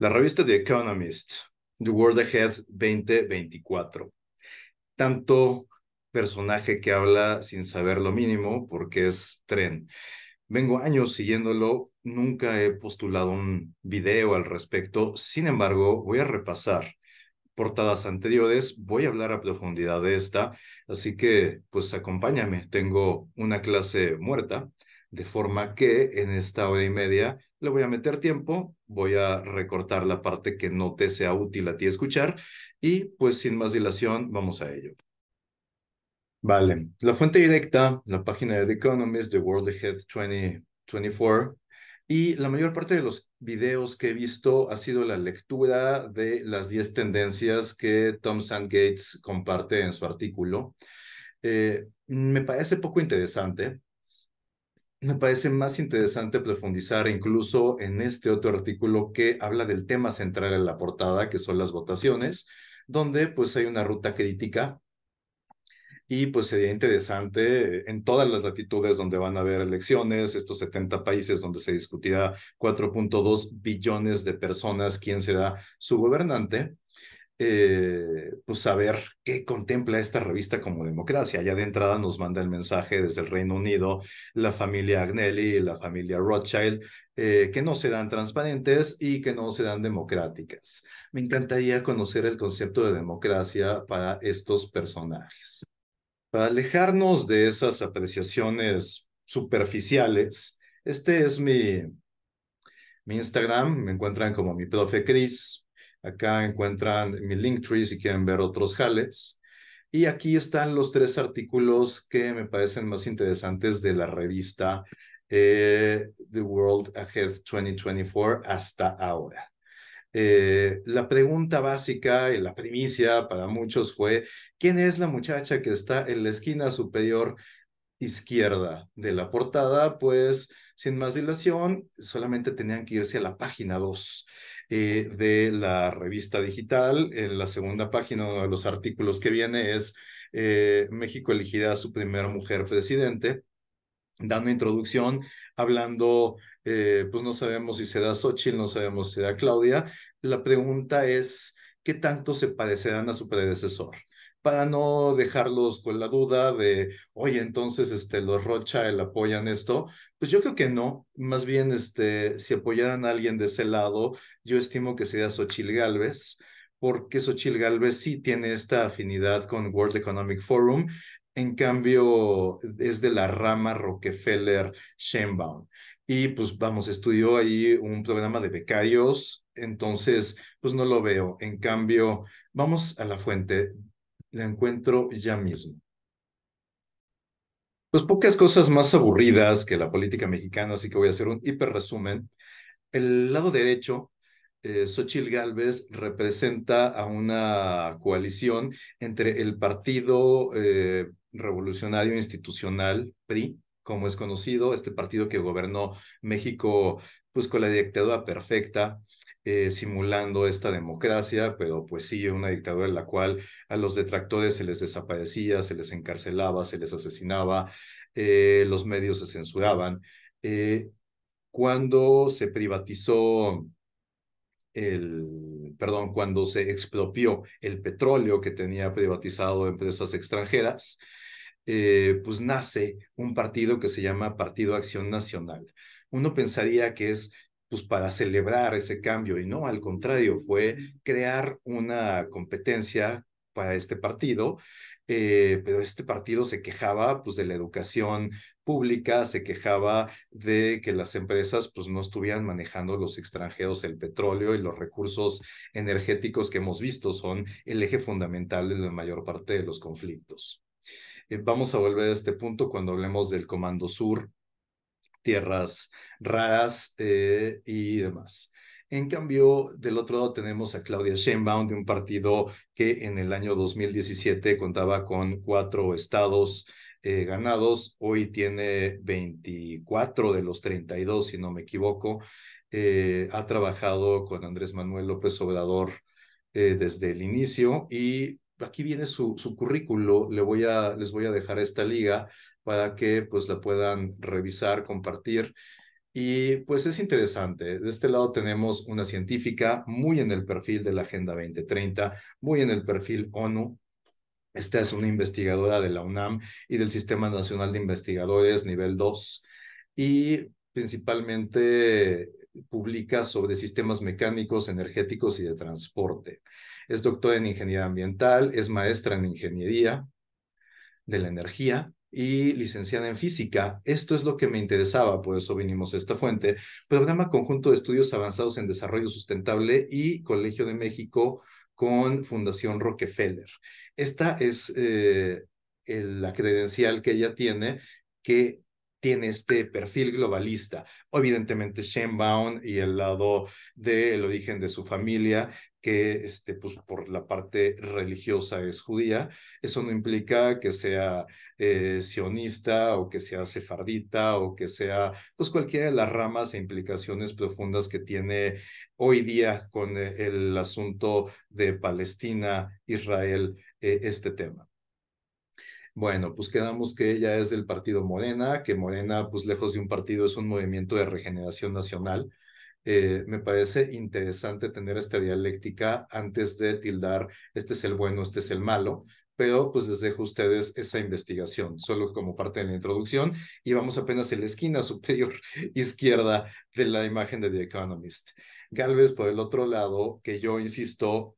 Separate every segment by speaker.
Speaker 1: La revista The Economist, The World Ahead 2024. Tanto personaje que habla sin saber lo mínimo porque es tren. Vengo años siguiéndolo, nunca he postulado un video al respecto, sin embargo, voy a repasar portadas anteriores, voy a hablar a profundidad de esta, así que pues acompáñame, tengo una clase muerta, de forma que en esta hora y media le voy a meter tiempo, voy a recortar la parte que no te sea útil a ti escuchar y pues sin más dilación vamos a ello. Vale, la fuente directa, la página de The Economist, The World Ahead 2024, y la mayor parte de los videos que he visto ha sido la lectura de las 10 tendencias que Tom Sandgates comparte en su artículo. Eh, me parece poco interesante, me parece más interesante profundizar incluso en este otro artículo que habla del tema central en la portada, que son las votaciones, donde pues hay una ruta crítica y pues sería interesante en todas las latitudes donde van a haber elecciones, estos 70 países donde se discutirá 4.2 billones de personas quién será su gobernante, eh, pues saber qué contempla esta revista como democracia. Ya de entrada nos manda el mensaje desde el Reino Unido, la familia Agnelli y la familia Rothschild, eh, que no serán transparentes y que no serán democráticas. Me encantaría conocer el concepto de democracia para estos personajes. Para alejarnos de esas apreciaciones superficiales, este es mi, mi Instagram, me encuentran como mi profe Chris, Acá encuentran mi Linktree si quieren ver otros jales. Y aquí están los tres artículos que me parecen más interesantes de la revista eh, The World Ahead 2024 hasta ahora. Eh, la pregunta básica y la primicia para muchos fue, ¿quién es la muchacha que está en la esquina superior izquierda de la portada? Pues sin más dilación, solamente tenían que irse a la página 2 eh, de la revista digital. En la segunda página, uno de los artículos que viene es eh, México elegirá a su primera mujer presidente, dando introducción, hablando, eh, pues no sabemos si será Xochitl, no sabemos si será Claudia. La pregunta es, ¿qué tanto se parecerán a su predecesor? Para no dejarlos con la duda de, oye, entonces este, los Rothschild apoyan esto. Pues yo creo que no, más bien este, si apoyaran a alguien de ese lado, yo estimo que sería Xochitl Galvez, porque Xochitl Galvez sí tiene esta afinidad con World Economic Forum, en cambio es de la rama Rockefeller Sheinbaum. Y pues vamos, estudió ahí un programa de becarios, entonces pues no lo veo. En cambio, vamos a la fuente la encuentro ya mismo. Pues pocas cosas más aburridas que la política mexicana, así que voy a hacer un hiper resumen. El lado derecho, eh, Xochitl Gálvez representa a una coalición entre el Partido eh, Revolucionario Institucional, PRI, como es conocido, este partido que gobernó México pues con la dictadura perfecta, eh, simulando esta democracia, pero pues sí, una dictadura en la cual a los detractores se les desaparecía, se les encarcelaba, se les asesinaba, eh, los medios se censuraban. Eh, cuando se privatizó el, perdón, cuando se expropió el petróleo que tenía privatizado empresas extranjeras, pues nace un partido que se llama Partido Acción Nacional. Uno pensaría que es pues para celebrar ese cambio y no, al contrario, fue crear una competencia para este partido, eh, pero este partido se quejaba pues de la educación pública, se quejaba de que las empresas pues no estuvieran manejando los extranjeros el petróleo y los recursos energéticos que hemos visto son el eje fundamental de la mayor parte de los conflictos. Eh, vamos a volver a este punto cuando hablemos del Comando Sur tierras raras eh, y demás. En cambio, del otro lado tenemos a Claudia Sheinbaum de un partido que en el año 2017 contaba con cuatro estados eh, ganados, hoy tiene 24 de los 32, si no me equivoco. Eh, ha trabajado con Andrés Manuel López Obrador desde el inicio y aquí viene su, su currículo. Les voy a dejar esta liga para que pues la puedan revisar, compartir. Y pues es interesante. De este lado tenemos una científica muy en el perfil de la Agenda 2030, muy en el perfil ONU. Esta es una investigadora de la UNAM y del Sistema Nacional de Investigadores nivel 2 y principalmente publica sobre sistemas mecánicos, energéticos y de transporte. Es doctora en ingeniería ambiental, es maestra en ingeniería de la energía y licenciada en física. Esto es lo que me interesaba, por eso vinimos a esta fuente. Programa Conjunto de Estudios Avanzados en Desarrollo Sustentable y Colegio de México con Fundación Rockefeller. Esta es eh, la credencial que ella tiene que tiene este perfil globalista. Evidentemente, Shenbaum y el lado del origen de su familia, que este, pues, por la parte religiosa es judía. Eso no implica que sea eh, sionista o que sea sefardita o que sea pues, cualquiera de las ramas e implicaciones profundas que tiene hoy día con eh, el asunto de Palestina, Israel, eh, este tema. Bueno, pues quedamos que ella es del partido Morena, que Morena, pues lejos de un partido, es un movimiento de regeneración nacional. Eh, me parece interesante tener esta dialéctica antes de tildar, este es el bueno, este es el malo, pero pues les dejo a ustedes esa investigación, solo como parte de la introducción, y vamos apenas en la esquina superior izquierda de la imagen de The Economist. Galvez, por el otro lado, que yo insisto,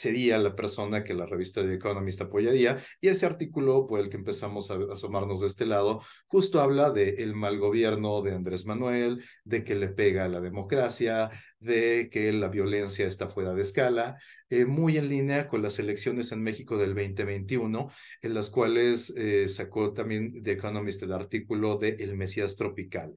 Speaker 1: sería la persona que la revista The Economist apoyaría. Y ese artículo por el que empezamos a asomarnos de este lado, justo habla de mal gobierno de Andrés Manuel, de que le pega a la democracia, de que la violencia está fuera de escala, eh, muy en línea con las elecciones en México del 2021, en las cuales eh, sacó también The Economist el artículo de El Mesías Tropical.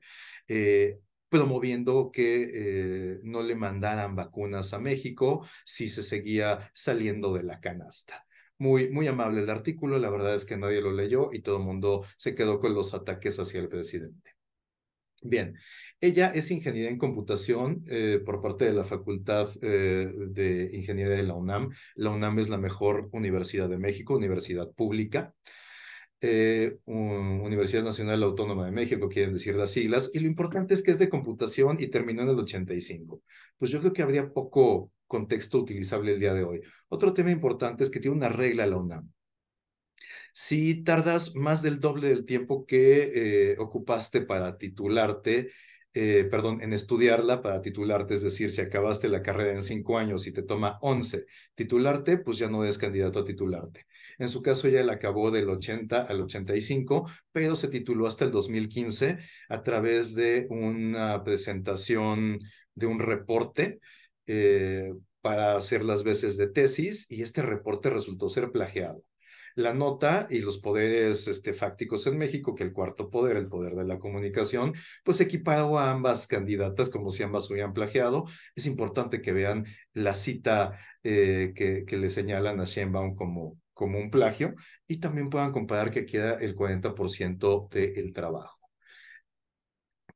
Speaker 1: Eh, promoviendo que eh, no le mandaran vacunas a México si se seguía saliendo de la canasta. Muy, muy amable el artículo, la verdad es que nadie lo leyó y todo el mundo se quedó con los ataques hacia el presidente. Bien, ella es ingeniera en computación eh, por parte de la Facultad eh, de Ingeniería de la UNAM. La UNAM es la mejor universidad de México, universidad pública. Eh, Universidad Nacional Autónoma de México, quieren decir las siglas, y lo importante es que es de computación y terminó en el 85. Pues yo creo que habría poco contexto utilizable el día de hoy. Otro tema importante es que tiene una regla la UNAM. Si tardas más del doble del tiempo que eh, ocupaste para titularte, eh, perdón, en estudiarla para titularte, es decir, si acabaste la carrera en cinco años y te toma once titularte, pues ya no eres candidato a titularte. En su caso, ella la acabó del 80 al 85, pero se tituló hasta el 2015 a través de una presentación de un reporte eh, para hacer las veces de tesis y este reporte resultó ser plagiado la nota y los poderes este, fácticos en México, que el cuarto poder, el poder de la comunicación, pues equipado a ambas candidatas como si ambas hubieran plagiado. Es importante que vean la cita eh, que, que le señalan a Sheinbaum como, como un plagio y también puedan comparar que queda el 40% del trabajo.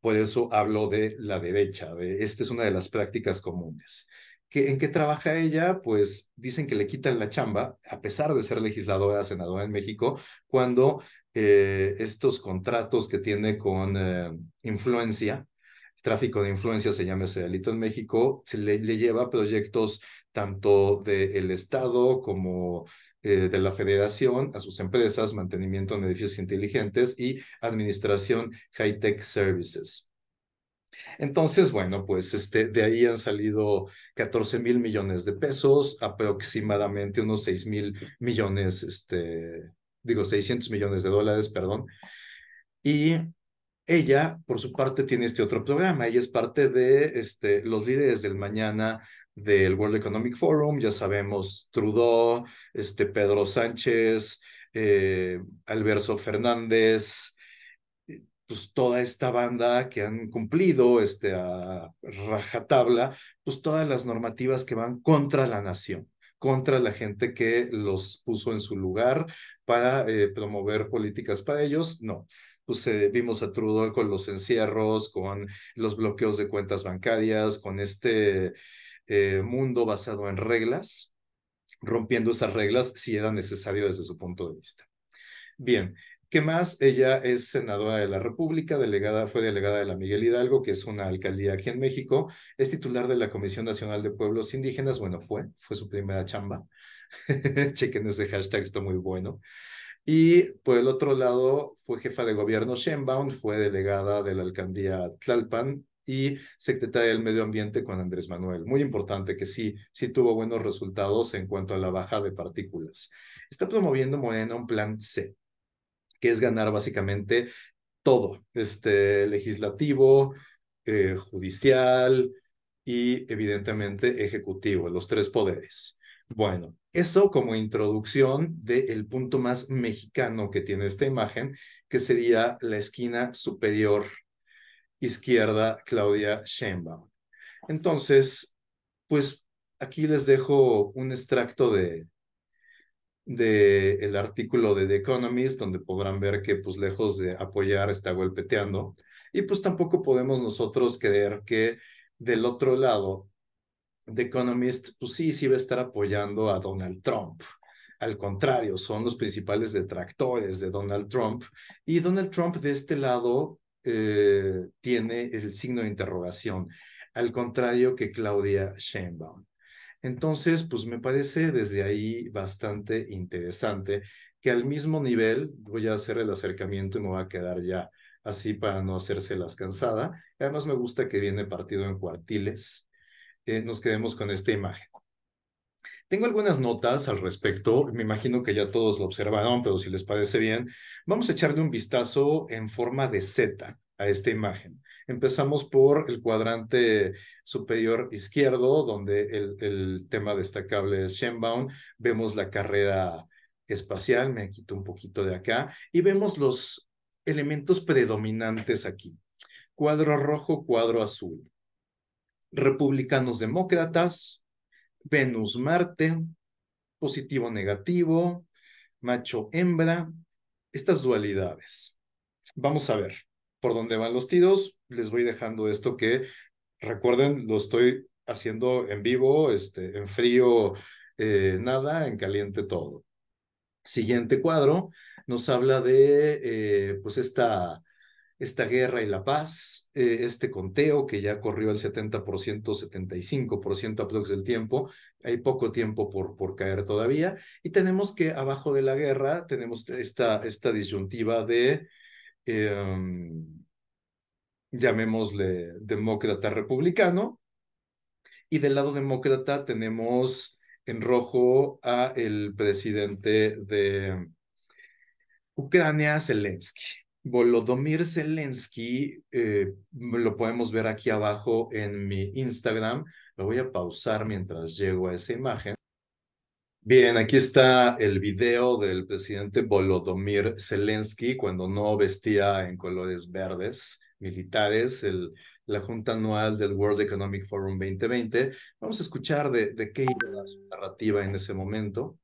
Speaker 1: Por eso hablo de la derecha, de esta es una de las prácticas comunes. ¿En qué trabaja ella? Pues dicen que le quitan la chamba, a pesar de ser legisladora, senadora en México, cuando eh, estos contratos que tiene con eh, influencia, tráfico de influencia se llama ese delito en México, se le, lleva proyectos tanto del Estado como eh, de la Federación a sus empresas, mantenimiento en edificios inteligentes y administración high-tech services. Entonces, bueno, pues este, de ahí han salido 14 mil millones de pesos, aproximadamente unos 6 mil millones, este, digo, 600 millones de dólares, perdón. Y ella, por su parte, tiene este otro programa. Ella es parte de este, los líderes del mañana del World Economic Forum, ya sabemos, Trudeau, este, Pedro Sánchez, eh, Alberto Fernández, pues toda esta banda que han cumplido este, a rajatabla, pues todas las normativas que van contra la nación, contra la gente que los puso en su lugar para eh, promover políticas para ellos, no. Pues eh, vimos a Trudeau con los encierros, con los bloqueos de cuentas bancarias, con este eh, mundo basado en reglas, rompiendo esas reglas si era necesario desde su punto de vista. Bien, ¿Qué más? Ella es senadora de la República, delegada, fue delegada de la Miguel Hidalgo, que es una alcaldía aquí en México. Es titular de la Comisión Nacional de Pueblos Indígenas. Bueno, fue, fue su primera chamba. Chequen ese hashtag, está muy bueno. Y por el otro lado, fue jefa de gobierno Sheinbaum, fue delegada de la alcaldía Tlalpan y secretaria del Medio Ambiente con Andrés Manuel. Muy importante que sí, sí tuvo buenos resultados en cuanto a la baja de partículas. Está promoviendo Morena un plan C, que es ganar básicamente todo, este legislativo, eh, judicial y evidentemente ejecutivo, los tres poderes. Bueno, eso como introducción del punto más mexicano que tiene esta imagen, que sería la esquina superior izquierda, Claudia Sheinbaum. Entonces, pues aquí les dejo un extracto de, de el artículo de The Economist, donde podrán ver que, pues, lejos de apoyar, está golpeteando. Y pues tampoco podemos nosotros creer que del otro lado, The Economist, pues sí, sí va a estar apoyando a Donald Trump. Al contrario, son los principales detractores de Donald Trump. Y Donald Trump de este lado eh, tiene el signo de interrogación, al contrario que Claudia Sheinbaum. Entonces, pues me parece desde ahí bastante interesante que al mismo nivel voy a hacer el acercamiento y me voy a quedar ya así para no hacerse las cansada. Además me gusta que viene partido en cuartiles. Eh, nos quedemos con esta imagen. Tengo algunas notas al respecto, me imagino que ya todos lo observaron, pero si les parece bien, vamos a echarle un vistazo en forma de Z a esta imagen. Empezamos por el cuadrante superior izquierdo, donde el, tema destacable es Shenbaum. Vemos la carrera espacial, me quito un poquito de acá, y vemos los elementos predominantes aquí. Cuadro rojo, cuadro azul. Republicanos demócratas, Venus Marte, positivo negativo, macho hembra, estas dualidades. Vamos a ver por dónde van los tiros. Les voy dejando esto que, recuerden, lo estoy haciendo en vivo, este, en frío eh, nada, en caliente todo. Siguiente cuadro nos habla de eh, pues esta, esta guerra y la paz, eh, este conteo que ya corrió el 70%, 75% aprox del tiempo, hay poco tiempo por, por caer todavía, y tenemos que abajo de la guerra tenemos esta, esta disyuntiva de Em, llamémosle demócrata republicano, y del lado demócrata tenemos en rojo a el presidente de Ucrania, Zelensky. Volodymyr Zelensky, eh, lo podemos ver aquí abajo en mi Instagram. Lo voy a pausar mientras llego a esa imagen. Bien, aquí está el video del presidente Volodymyr Zelensky cuando no vestía en colores verdes militares, la Junta Anual del World Economic Forum 2020. Vamos a escuchar de, de qué iba la narrativa en ese momento.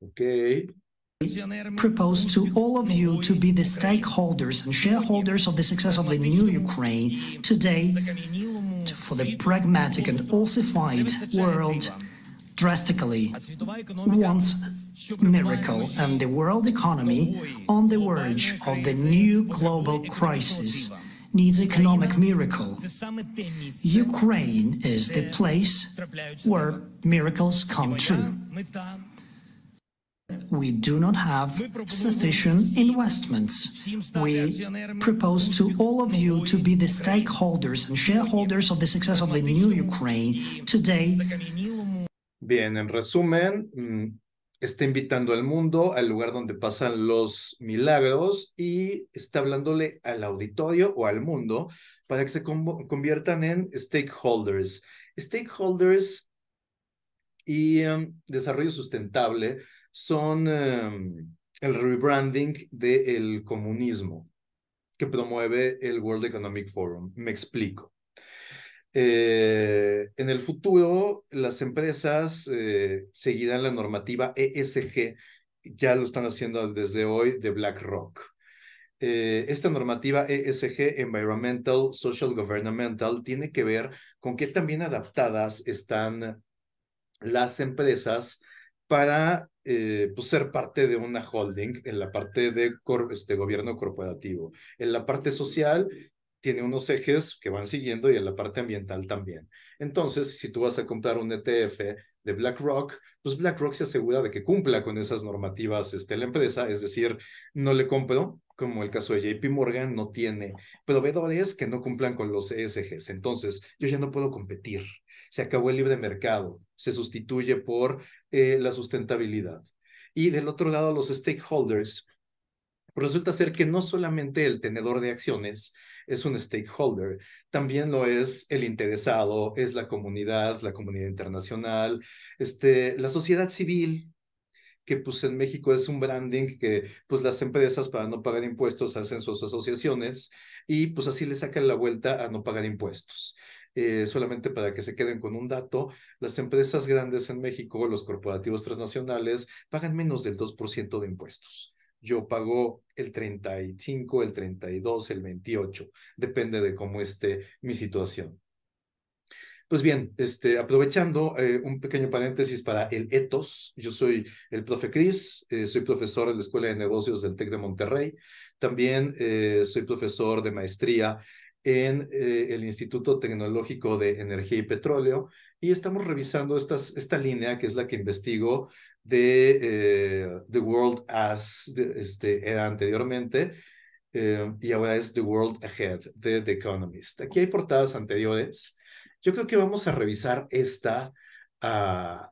Speaker 1: Ok.
Speaker 2: Propose to all of you to be the stakeholders and shareholders of the success of the new Ukraine today for the pragmatic and ossified world drastically wants miracle and the world economy on the verge of the new global crisis needs economic miracle. Ukraine is the place where miracles come true we do not have sufficient investments. We propose to all of you to be the stakeholders and shareholders of the success of the new Ukraine today.
Speaker 1: Bien, en resumen, mm, está invitando al mundo al lugar donde pasan los milagros y está hablándole al auditorio o al mundo para que se conviertan en stakeholders. Stakeholders y um, desarrollo sustentable son em, el rebranding del comunismo que promueve el World Economic Forum. Me explico. Eh, en el futuro, las empresas eh, seguirán la normativa ESG, ya lo están haciendo desde hoy de BlackRock. Eh, esta normativa ESG, Environmental, Social, Governmental, tiene que ver con qué también adaptadas están las empresas para eh, pues ser parte de una holding en la parte de este, gobierno corporativo. En la parte social tiene unos ejes que van siguiendo y en la parte ambiental también. Entonces, si tú vas a comprar un ETF de BlackRock, pues BlackRock se asegura de que cumpla con esas normativas este, la empresa, es decir, no le compro, como el caso de JP Morgan, no tiene proveedores que no cumplan con los ESGs. Entonces, yo ya no puedo competir. Se acabó el libre mercado, se sustituye por eh, la sustentabilidad. Y del otro lado, los stakeholders resulta ser que no solamente el tenedor de acciones es un stakeholder, también lo es el interesado, es la comunidad, la comunidad internacional, este, la sociedad civil, que pues en México es un branding que pues las empresas para no pagar impuestos hacen sus asociaciones y pues así le sacan la vuelta a no pagar impuestos. Eh, solamente para que se queden con un dato, las empresas grandes en México, los corporativos transnacionales, pagan menos del 2% de impuestos. Yo pago el 35, el 32, el 28, depende de cómo esté mi situación. Pues bien, este, aprovechando eh, un pequeño paréntesis para el ethos, yo soy el profe Cris, eh, soy profesor en la Escuela de Negocios del TEC de Monterrey, también soy profesor de maestría en el Instituto Tecnológico de Energía y Petróleo y estamos revisando estas, esta línea que es la que investigo de eh, The World As, este, era anteriormente, eh, y ahora es The World Ahead de The Economist. Aquí hay portadas anteriores. Yo creo que vamos a revisar esta a,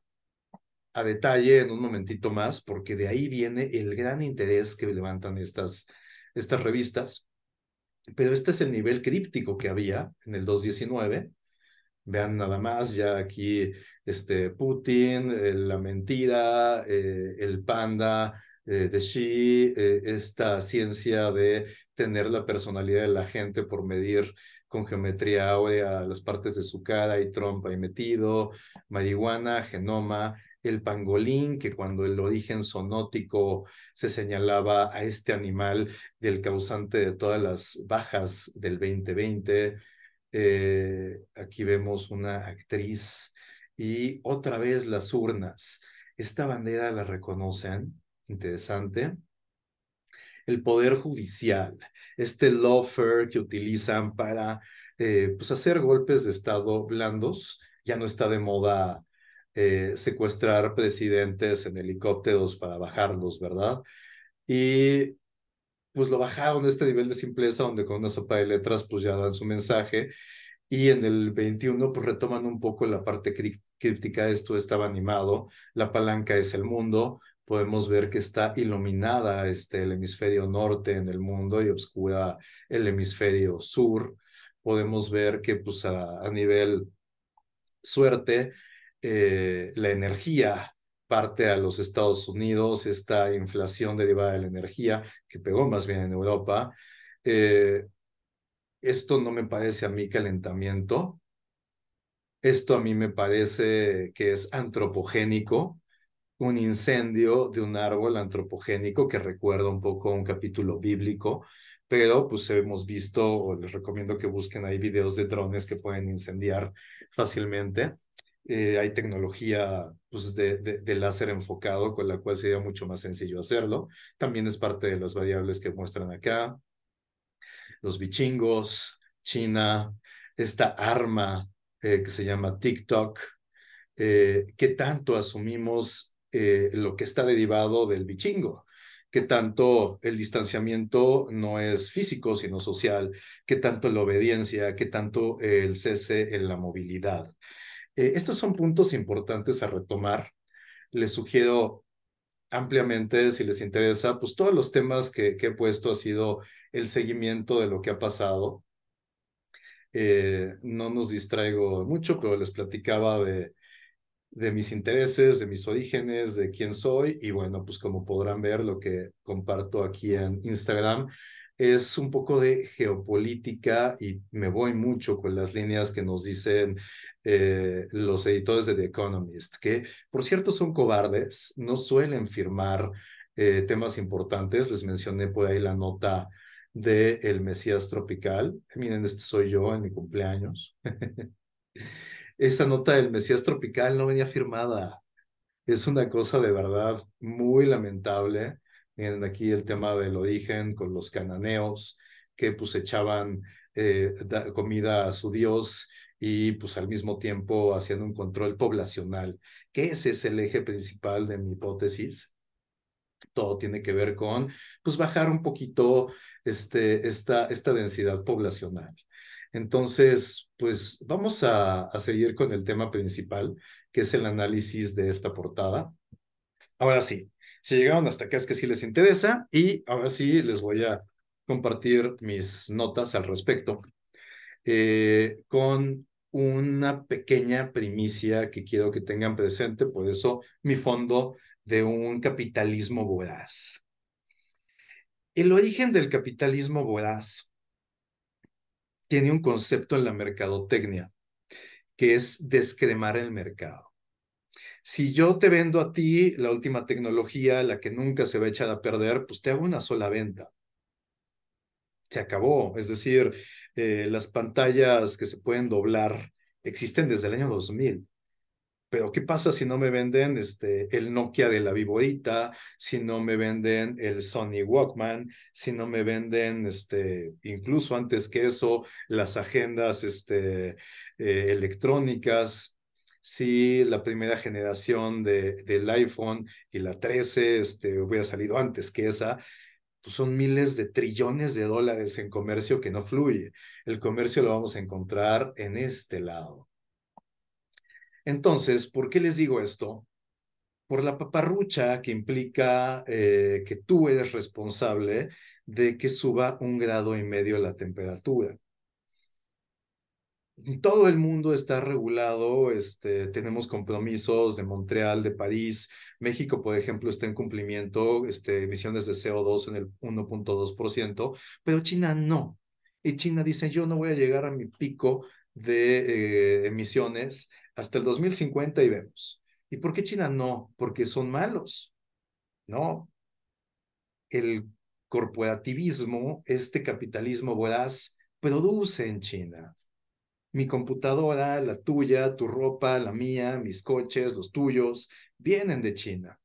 Speaker 1: a detalle en un momentito más, porque de ahí viene el gran interés que levantan estas, estas revistas. Pero este es el nivel críptico que había en el 219 Vean nada más, ya aquí este, Putin, eh, la mentira, eh, el panda eh, de Xi, esta ciencia de tener la personalidad de la gente por medir con geometría áurea las partes de su cara y Trump ahí metido, marihuana, genoma, el pangolín, que cuando el origen sonótico se señalaba a este animal del causante de todas las bajas del 2020, eh, aquí vemos una actriz y otra vez las urnas. Esta bandera la reconocen, interesante. El poder judicial, este lawfare que utilizan para eh, pues hacer golpes de Estado blandos, ya no está de moda eh, secuestrar presidentes en helicópteros para bajarlos, ¿verdad? Y pues lo bajaron a este nivel de simpleza donde con una sopa de letras pues ya dan su mensaje y en el 21 pues retoman un poco la parte críptica, esto estaba animado, la palanca es el mundo, podemos ver que está iluminada este, el hemisferio norte en el mundo y oscura el hemisferio sur, podemos ver que pues a, nivel suerte eh, la energía parte a los Estados Unidos, esta inflación derivada de la energía que pegó más bien en Europa. Eh, esto no me parece a mí calentamiento. Esto a mí me parece que es antropogénico, un incendio de un árbol antropogénico que recuerda un poco un capítulo bíblico, pero pues hemos visto, o les recomiendo que busquen ahí videos de drones que pueden incendiar fácilmente. Eh, hay tecnología pues, de, de, láser enfocado con la cual sería mucho más sencillo hacerlo. También es parte de las variables que muestran acá. Los bichingos, China, esta arma eh, que se llama TikTok, eh, ¿qué tanto asumimos lo que está derivado del bichingo? ¿Qué tanto el distanciamiento no es físico, sino social? ¿Qué tanto la obediencia? ¿Qué tanto el cese en la movilidad? Eh, estos son puntos importantes a retomar. Les sugiero ampliamente, si les interesa, pues todos los temas que, he puesto ha sido el seguimiento de lo que ha pasado. Eh, no nos distraigo mucho, pero les platicaba de, de mis intereses, de mis orígenes, de quién soy y bueno, pues como podrán ver lo que comparto aquí en Instagram es un poco de geopolítica y me voy mucho con las líneas que nos dicen eh, los editores de The Economist, que por cierto son cobardes, no suelen firmar eh, temas importantes. Les mencioné por ahí la nota de El Mesías Tropical. Miren, este soy yo en mi cumpleaños. esa nota del Mesías Tropical no venía firmada. Es una cosa de verdad muy lamentable. Miren aquí el tema del origen con los cananeos que pues echaban eh, comida a su Dios y pues al mismo tiempo hacían un control poblacional, que ese es el eje principal de mi hipótesis. Todo tiene que ver con pues bajar un poquito este, esta, esta densidad poblacional. Entonces, pues vamos a, a seguir con el tema principal, que es el análisis de esta portada. Ahora sí, si llegaron hasta acá es que sí les interesa y ahora sí les voy a compartir mis notas al respecto eh, con una pequeña primicia que quiero que tengan presente, por eso mi fondo de un capitalismo voraz. El origen del capitalismo voraz tiene un concepto en la mercadotecnia, que es descremar el mercado. Si yo te vendo a ti la última tecnología, la que nunca se va a echar a perder, pues te hago una sola venta. Se acabó. Es decir, eh, las pantallas que se pueden doblar existen desde el año 2000. Pero ¿qué pasa si no me venden este, el Nokia de la Viborita, si no me venden el Sony Walkman, si no me venden, este, incluso antes que eso, las agendas este, eh, electrónicas, si la primera generación de, del iPhone y la 13 este, hubiera salido antes que esa, pues son miles de trillones de dólares en comercio que no fluye. El comercio lo vamos a encontrar en este lado. Entonces, ¿por qué les digo esto? Por la paparrucha que implica eh, que tú eres responsable de que suba un grado y medio la temperatura. Todo el mundo está regulado, este, tenemos compromisos de Montreal, de París. México, por ejemplo, está en cumplimiento, este, emisiones de CO2 en el 1.2%, pero China no. Y China dice, yo no voy a llegar a mi pico de eh, emisiones hasta el 2050 y vemos. ¿Y por qué China no? Porque son malos. No. El corporativismo, este capitalismo voraz, produce en China. Mi computadora, la tuya, tu ropa, la mía, mis coches, los tuyos, vienen de China.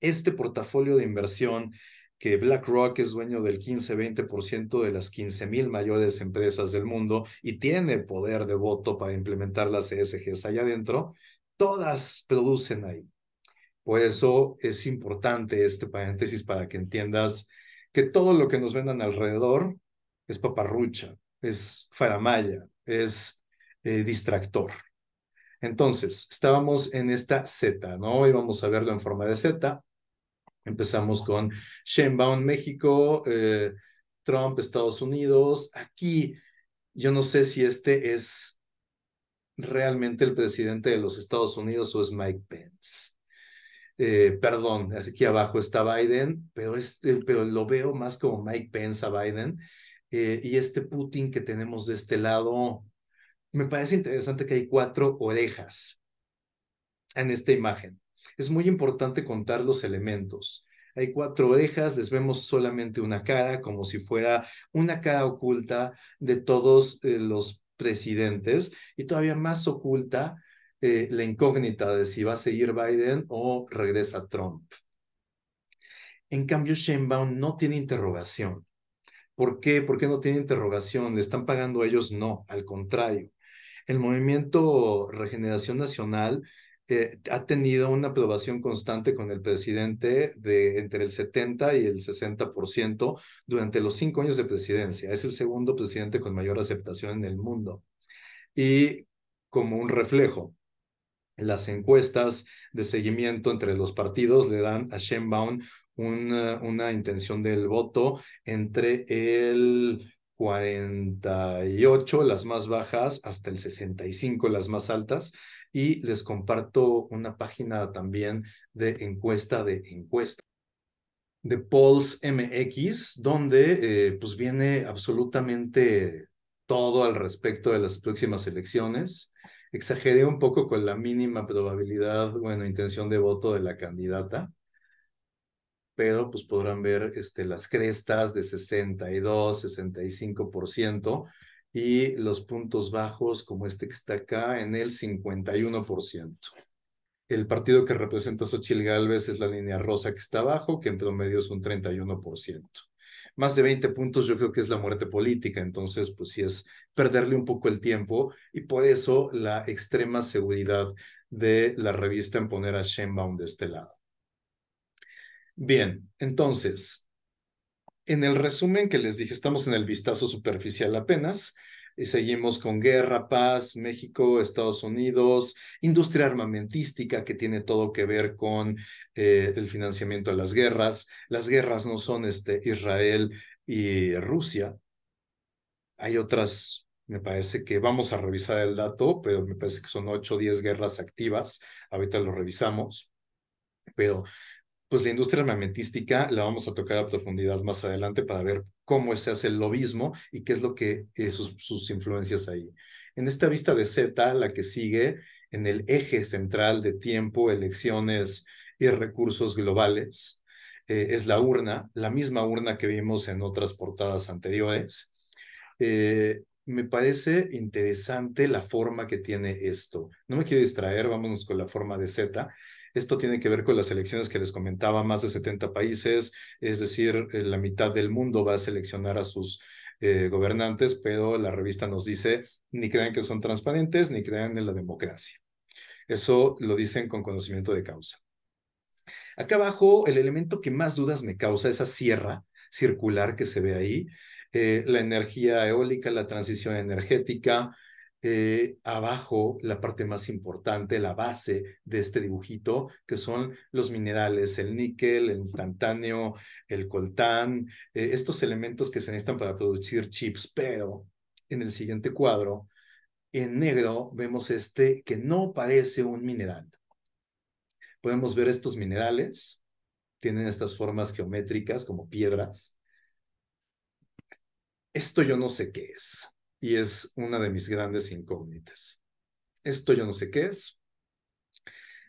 Speaker 1: Este portafolio de inversión que BlackRock es dueño del 15-20% de las 15 mil mayores empresas del mundo y tiene poder de voto para implementar las ESGs allá adentro, todas producen ahí. Por eso es importante este paréntesis para que entiendas que todo lo que nos vendan alrededor es paparrucha, es faramaya, es eh, distractor. Entonces, estábamos en esta Z, ¿no? Y vamos a verlo en forma de Z. Empezamos con Sheinbaum, México, eh, Trump, Estados Unidos. Aquí, yo no sé si este es realmente el presidente de los Estados Unidos o es Mike Pence. Eh, perdón, aquí abajo está Biden, pero, este, pero lo veo más como Mike Pence a Biden. Eh, y este Putin que tenemos de este lado, me parece interesante que hay cuatro orejas en esta imagen es muy importante contar los elementos. Hay cuatro orejas, les vemos solamente una cara, como si fuera una cara oculta de todos eh, los presidentes, y todavía más oculta eh, la incógnita de si va a seguir Biden o regresa Trump. En cambio, Sheinbaum no tiene interrogación. ¿Por qué? ¿Por qué no tiene interrogación? ¿Le están pagando a ellos? No, al contrario. El movimiento Regeneración Nacional eh, ha tenido una aprobación constante con el presidente de entre el 70 y el 60% durante los cinco años de presidencia. Es el segundo presidente con mayor aceptación en el mundo. Y como un reflejo, las encuestas de seguimiento entre los partidos le dan a Sheinbaum una, una intención del voto entre el 48 las más bajas hasta el 65 las más altas y les comparto una página también de encuesta de encuesta de Polls MX, donde eh, pues viene absolutamente todo al respecto de las próximas elecciones. Exageré un poco con la mínima probabilidad, bueno, intención de voto de la candidata, pero pues podrán ver este, las crestas de 62, 65%, y los puntos bajos como este que está acá en el 51%. El partido que representa Xochitl Galvez es la línea rosa que está abajo, que en promedio es un 31%. Más de 20 puntos yo creo que es la muerte política, entonces pues sí es perderle un poco el tiempo y por eso la extrema seguridad de la revista en poner a Sheinbaum de este lado. Bien, entonces, en el resumen que les dije, estamos en el vistazo superficial apenas. Y seguimos con guerra, paz, México, Estados Unidos, industria armamentística que tiene todo que ver con eh, el financiamiento de las guerras. Las guerras no son este, Israel y Rusia. Hay otras, me parece que vamos a revisar el dato, pero me parece que son 8 o 10 guerras activas. Ahorita lo revisamos. Pero pues la industria armamentística la vamos a tocar a profundidad más adelante para ver cómo se hace el lobismo y qué es lo que eh, sus, sus influencias ahí. En esta vista de Z, la que sigue en el eje central de tiempo, elecciones y recursos globales, eh, es la urna, la misma urna que vimos en otras portadas anteriores. Eh, me parece interesante la forma que tiene esto. No me quiero distraer, vámonos con la forma de Z. Esto tiene que ver con las elecciones que les comentaba, más de 70 países, es decir, eh, la mitad del mundo va a seleccionar a sus eh, gobernantes, pero la revista nos dice, ni crean que son transparentes, ni crean en la democracia. Eso lo dicen con conocimiento de causa. Acá abajo, el elemento que más dudas me causa, esa sierra circular que se ve ahí, eh, la energía eólica, la transición energética, eh, abajo la parte más importante, la base de este dibujito, que son los minerales, el níquel, el tantáneo, el coltán, eh, estos elementos que se necesitan para producir chips, pero en el siguiente cuadro, en negro, vemos este que no parece un mineral. Podemos ver estos minerales, tienen estas formas geométricas como piedras. Esto yo no sé qué es y es una de mis grandes incógnitas. Esto yo no sé qué es.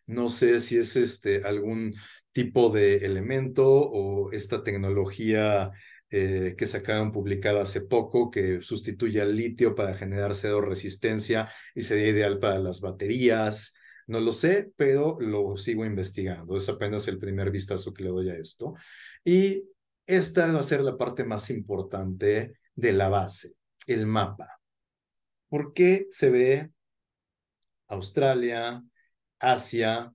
Speaker 1: No sé si es este algún tipo de elemento o esta tecnología eh, que sacaron publicada hace poco que sustituye al litio para generar cero resistencia y sería ideal para las baterías. No lo sé, pero lo sigo investigando. Es apenas el primer vistazo que le doy a esto. Y esta va a ser la parte más importante de la base el mapa. ¿Por qué se ve Australia, Asia?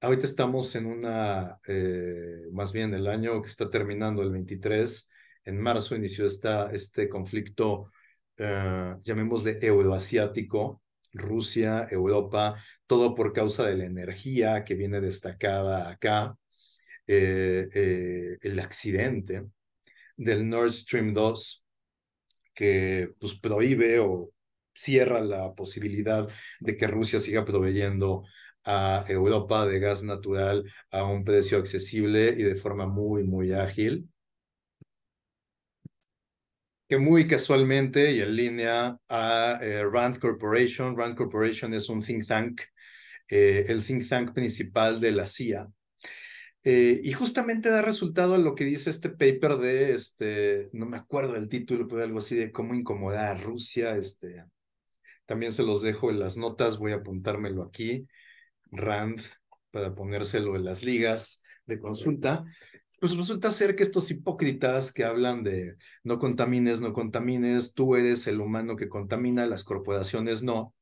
Speaker 1: Ahorita estamos en una, eh, más bien el año que está terminando, el 23, en marzo inició esta, este conflicto, eh, llamémosle euroasiático, Rusia, Europa, todo por causa de la energía que viene destacada acá, eh, el accidente del Nord Stream 2, que pues, prohíbe o cierra la posibilidad de que Rusia siga proveyendo a Europa de gas natural a un precio accesible y de forma muy, muy ágil. Que muy casualmente y en línea a eh, Rand Corporation. Rand Corporation es un think tank, eh, el think tank principal de la CIA, eh, y justamente da resultado a lo que dice este paper de, este, no me acuerdo del título, pero algo así de cómo incomodar a Rusia. Este, también se los dejo en las notas, voy a apuntármelo aquí. Rand, para ponérselo en las ligas de consulta. Pues resulta ser que estos hipócritas que hablan de no contamines, no contamines, tú eres el humano que contamina, las corporaciones no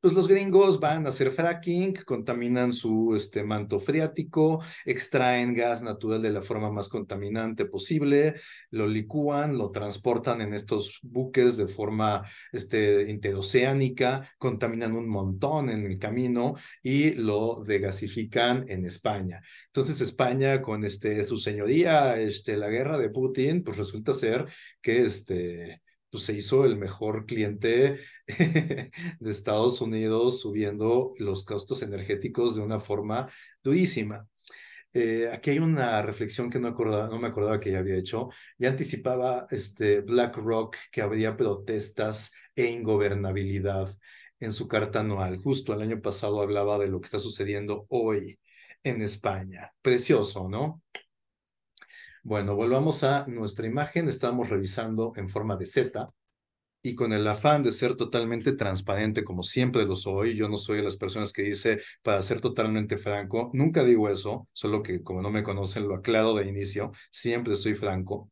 Speaker 1: pues los gringos van a hacer fracking, contaminan su este, manto freático, extraen gas natural de la forma más contaminante posible, lo licúan, lo transportan en estos buques de forma este, interoceánica, contaminan un montón en el camino y lo degasifican en España. Entonces España con este, su señoría, este, la guerra de Putin, pues resulta ser que este, pues se hizo el mejor cliente de Estados Unidos subiendo los costos energéticos de una forma durísima. Eh, aquí hay una reflexión que no, acordaba, no me acordaba que ya había hecho. Ya anticipaba este BlackRock que habría protestas e ingobernabilidad en su carta anual. Justo el año pasado hablaba de lo que está sucediendo hoy en España. Precioso, ¿no? Bueno, volvamos a nuestra imagen. Estamos revisando en forma de Z. y con el afán de ser totalmente transparente, como siempre lo soy, yo no soy de las personas que dice para ser totalmente franco, nunca digo eso, solo que como no me conocen lo aclaro de inicio, siempre soy franco.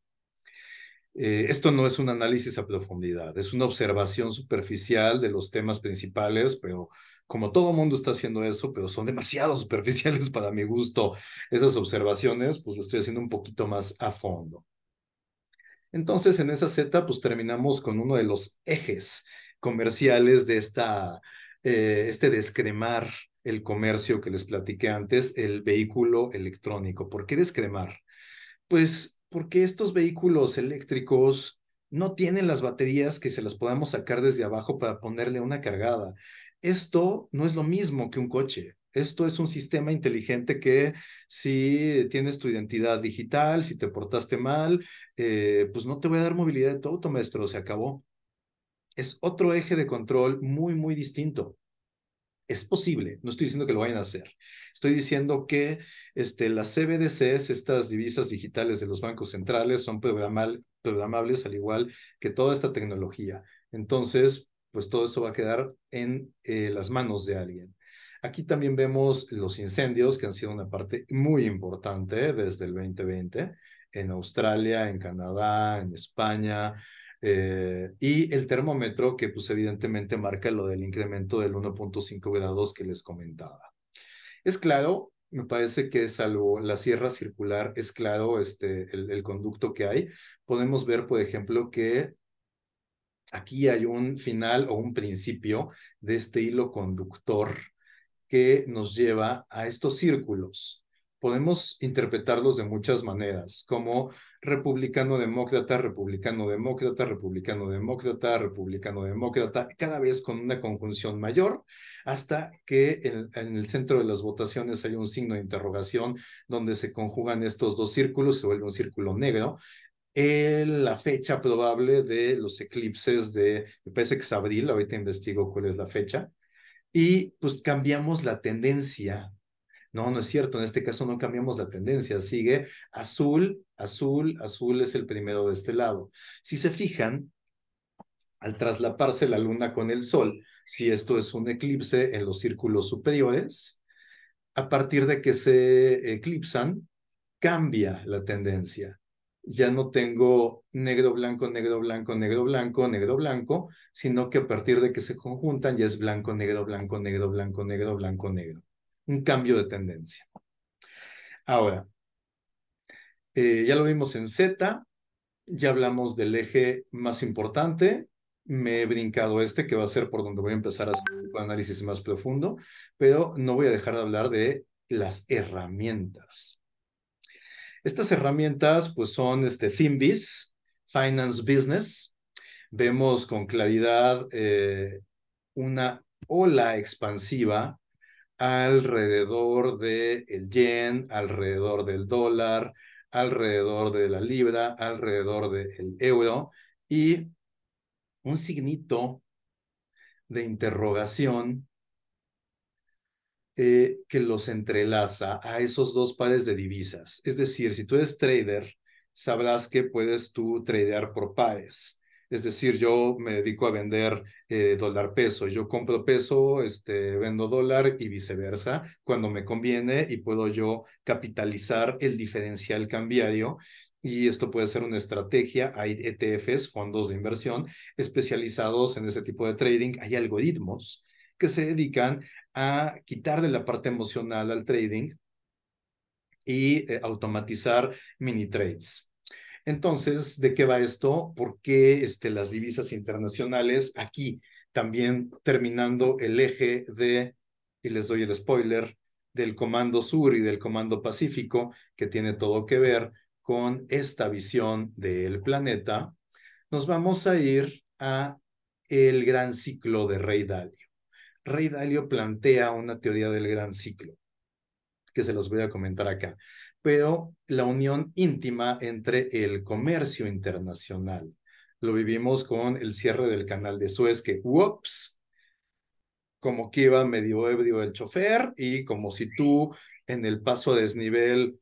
Speaker 1: Eh, esto no es un análisis a profundidad, es una observación superficial de los temas principales, pero como todo mundo está haciendo eso, pero son demasiado superficiales para mi gusto esas observaciones, pues lo estoy haciendo un poquito más a fondo. Entonces, en esa Z, pues terminamos con uno de los ejes comerciales de esta, eh, este descremar el comercio que les platiqué antes, el vehículo electrónico. ¿Por qué descremar? Pues porque estos vehículos eléctricos no tienen las baterías que se las podamos sacar desde abajo para ponerle una cargada. Esto no es lo mismo que un coche. Esto es un sistema inteligente que si tienes tu identidad digital, si te portaste mal, eh, pues no te voy a dar movilidad de tu auto, maestro, se acabó. Es otro eje de control muy, muy distinto. Es posible, no estoy diciendo que lo vayan a hacer. Estoy diciendo que este, las CBDCs, estas divisas digitales de los bancos centrales, son programables al igual que toda esta tecnología. Entonces, pues todo eso va a quedar en eh, las manos de alguien. Aquí también vemos los incendios, que han sido una parte muy importante desde el 2020 en Australia, en Canadá, en España, eh, y el termómetro que pues evidentemente marca lo del incremento del 1.5 grados que les comentaba. Es claro, me parece que salvo la sierra circular, es claro este, el, el conducto que hay. Podemos ver, por ejemplo, que aquí hay un final o un principio de este hilo conductor que nos lleva a estos círculos. Podemos interpretarlos de muchas maneras, como republicano-demócrata, republicano-demócrata, republicano-demócrata, republicano-demócrata, cada vez con una conjunción mayor, hasta que en, el centro de las votaciones hay un signo de interrogación donde se conjugan estos dos círculos, se vuelve un círculo negro, la fecha probable de los eclipses de, me parece que es abril, ahorita investigo cuál es la fecha, y pues cambiamos la tendencia. No, no es cierto, en este caso no cambiamos la tendencia, sigue azul, azul, azul es el primero de este lado. Si se fijan, al traslaparse la luna con el sol, si esto es un eclipse en los círculos superiores, a partir de que se eclipsan, cambia la tendencia ya no tengo negro, blanco, negro, blanco, negro, blanco, negro, blanco, sino que a partir de que se conjuntan ya es blanco, negro, blanco, negro, blanco, negro, blanco, negro. Un cambio de tendencia. Ahora, eh, ya lo vimos en Z, ya hablamos del eje más importante, me he brincado este, que va a ser por donde voy a empezar a hacer un análisis más profundo, pero no voy a dejar de hablar de las herramientas. Estas herramientas pues son este Finbiz, Finance Business. Vemos con claridad eh, una ola expansiva alrededor del yen, alrededor del dólar, alrededor de la libra, alrededor del euro y un signito de interrogación eh, que los entrelaza a esos dos pares de divisas. Es decir, si tú eres trader, sabrás que puedes tú tradear por pares. Es decir, yo me dedico a vender eh, dólar peso. Yo compro peso, este, vendo dólar y viceversa cuando me conviene y puedo yo capitalizar el diferencial cambiario. Y esto puede ser una estrategia. Hay ETFs, fondos de inversión especializados en ese tipo de trading. Hay algoritmos que se dedican a quitarle la parte emocional al trading y eh, automatizar mini trades. Entonces, ¿de qué va esto? ¿Por qué este, las divisas internacionales aquí también terminando el eje de, y les doy el spoiler, del Comando Sur y del Comando Pacífico, que tiene todo que ver con esta visión del planeta, nos vamos a ir a el gran ciclo de Rey Dalio. Rey Dalio plantea una teoría del gran ciclo, que se los voy a comentar acá, pero la unión íntima entre el comercio internacional. Lo vivimos con el cierre del canal de Suez, que, ups, como que iba medio ebrio el chofer y como si tú en el paso a desnivel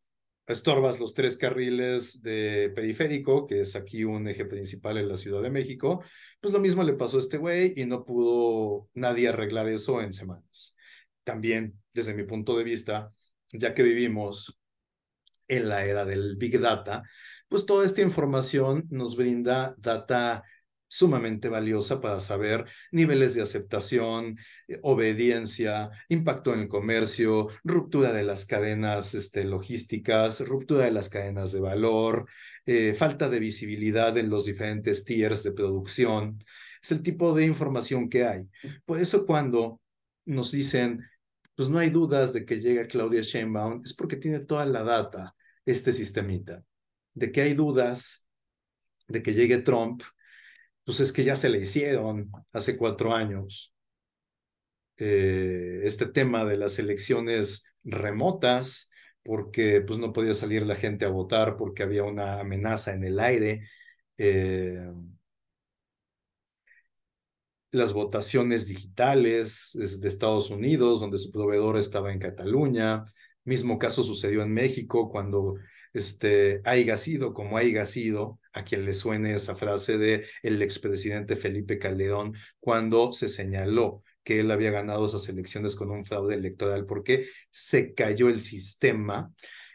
Speaker 1: estorbas los tres carriles de periférico, que es aquí un eje principal en la Ciudad de México, pues lo mismo le pasó a este güey y no pudo nadie arreglar eso en semanas. También, desde mi punto de vista, ya que vivimos en la era del Big Data, pues toda esta información nos brinda data sumamente valiosa para saber niveles de aceptación, eh, obediencia, impacto en el comercio, ruptura de las cadenas este, logísticas, ruptura de las cadenas de valor, eh, falta de visibilidad en los diferentes tiers de producción. Es el tipo de información que hay. Por eso cuando nos dicen, pues no hay dudas de que llega Claudia Sheinbaum, es porque tiene toda la data, este sistemita. De que hay dudas de que llegue Trump, pues es que ya se le hicieron hace cuatro años. Eh, este tema de las elecciones remotas, porque pues no podía salir la gente a votar porque había una amenaza en el aire. Eh, las votaciones digitales de Estados Unidos, donde su proveedor estaba en Cataluña. Mismo caso sucedió en México cuando este, haya sido como haya sido, a quien le suene esa frase de el expresidente Felipe Calderón, cuando se señaló que él había ganado esas elecciones con un fraude electoral, porque se cayó el sistema,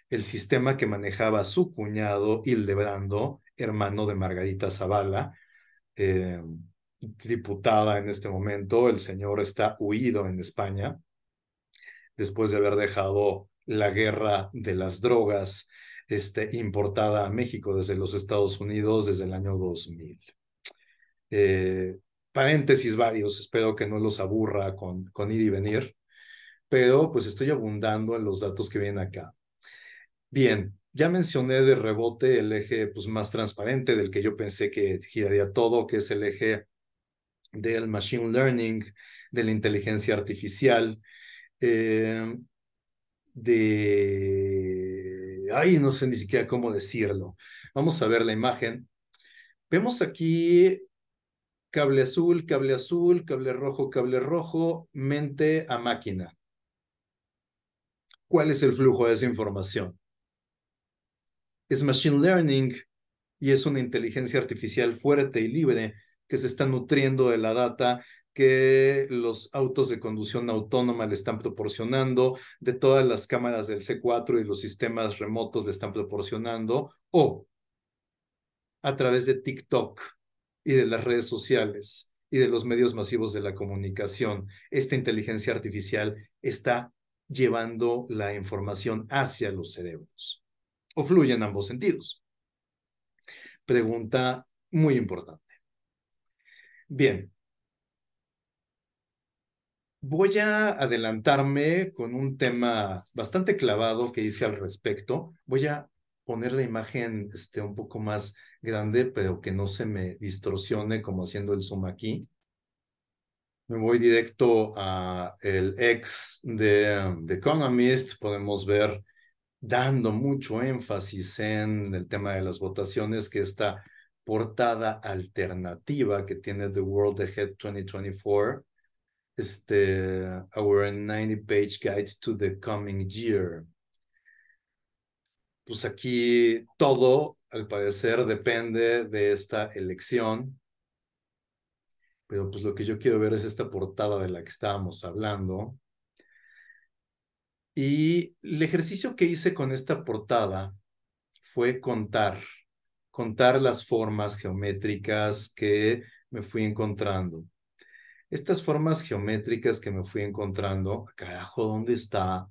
Speaker 1: el sistema que manejaba su cuñado Hildebrando, hermano de Margarita Zavala, eh, diputada en este momento. El señor está huido en España después de haber dejado la guerra de las drogas este, importada a México desde los Estados Unidos desde el año 2000. Eh, paréntesis varios, espero que no los aburra con, con ir y venir, pero pues estoy abundando en los datos que vienen acá. Bien, ya mencioné de rebote el eje pues, más transparente del que yo pensé que giraría todo, que es el eje del machine learning, de la inteligencia artificial, eh, de... Ay, no sé ni siquiera cómo decirlo. Vamos a ver la imagen. Vemos aquí cable azul, cable azul, cable rojo, cable rojo, mente a máquina. ¿Cuál es el flujo de esa información? Es machine learning y es una inteligencia artificial fuerte y libre que se está nutriendo de la data que los autos de conducción autónoma le están proporcionando, de todas las cámaras del C4 y los sistemas remotos le están proporcionando, o a través de TikTok y de las redes sociales y de los medios masivos de la comunicación, esta inteligencia artificial está llevando la información hacia los cerebros o fluye en ambos sentidos. Pregunta muy importante. Bien, Voy a adelantarme con un tema bastante clavado que hice al respecto. Voy a poner la imagen este, un poco más grande, pero que no se me distorsione como haciendo el zoom aquí. Me voy directo a el ex de The Economist. Podemos ver dando mucho énfasis en el tema de las votaciones, que esta portada alternativa que tiene The World Ahead 2024 este, our 90-page guide to the coming year. Pues aquí todo, al parecer, depende de esta elección. Pero pues lo que yo quiero ver es esta portada de la que estábamos hablando. Y el ejercicio que hice con esta portada fue contar, contar las formas geométricas que me fui encontrando estas formas geométricas que me fui encontrando, carajo, ¿dónde está?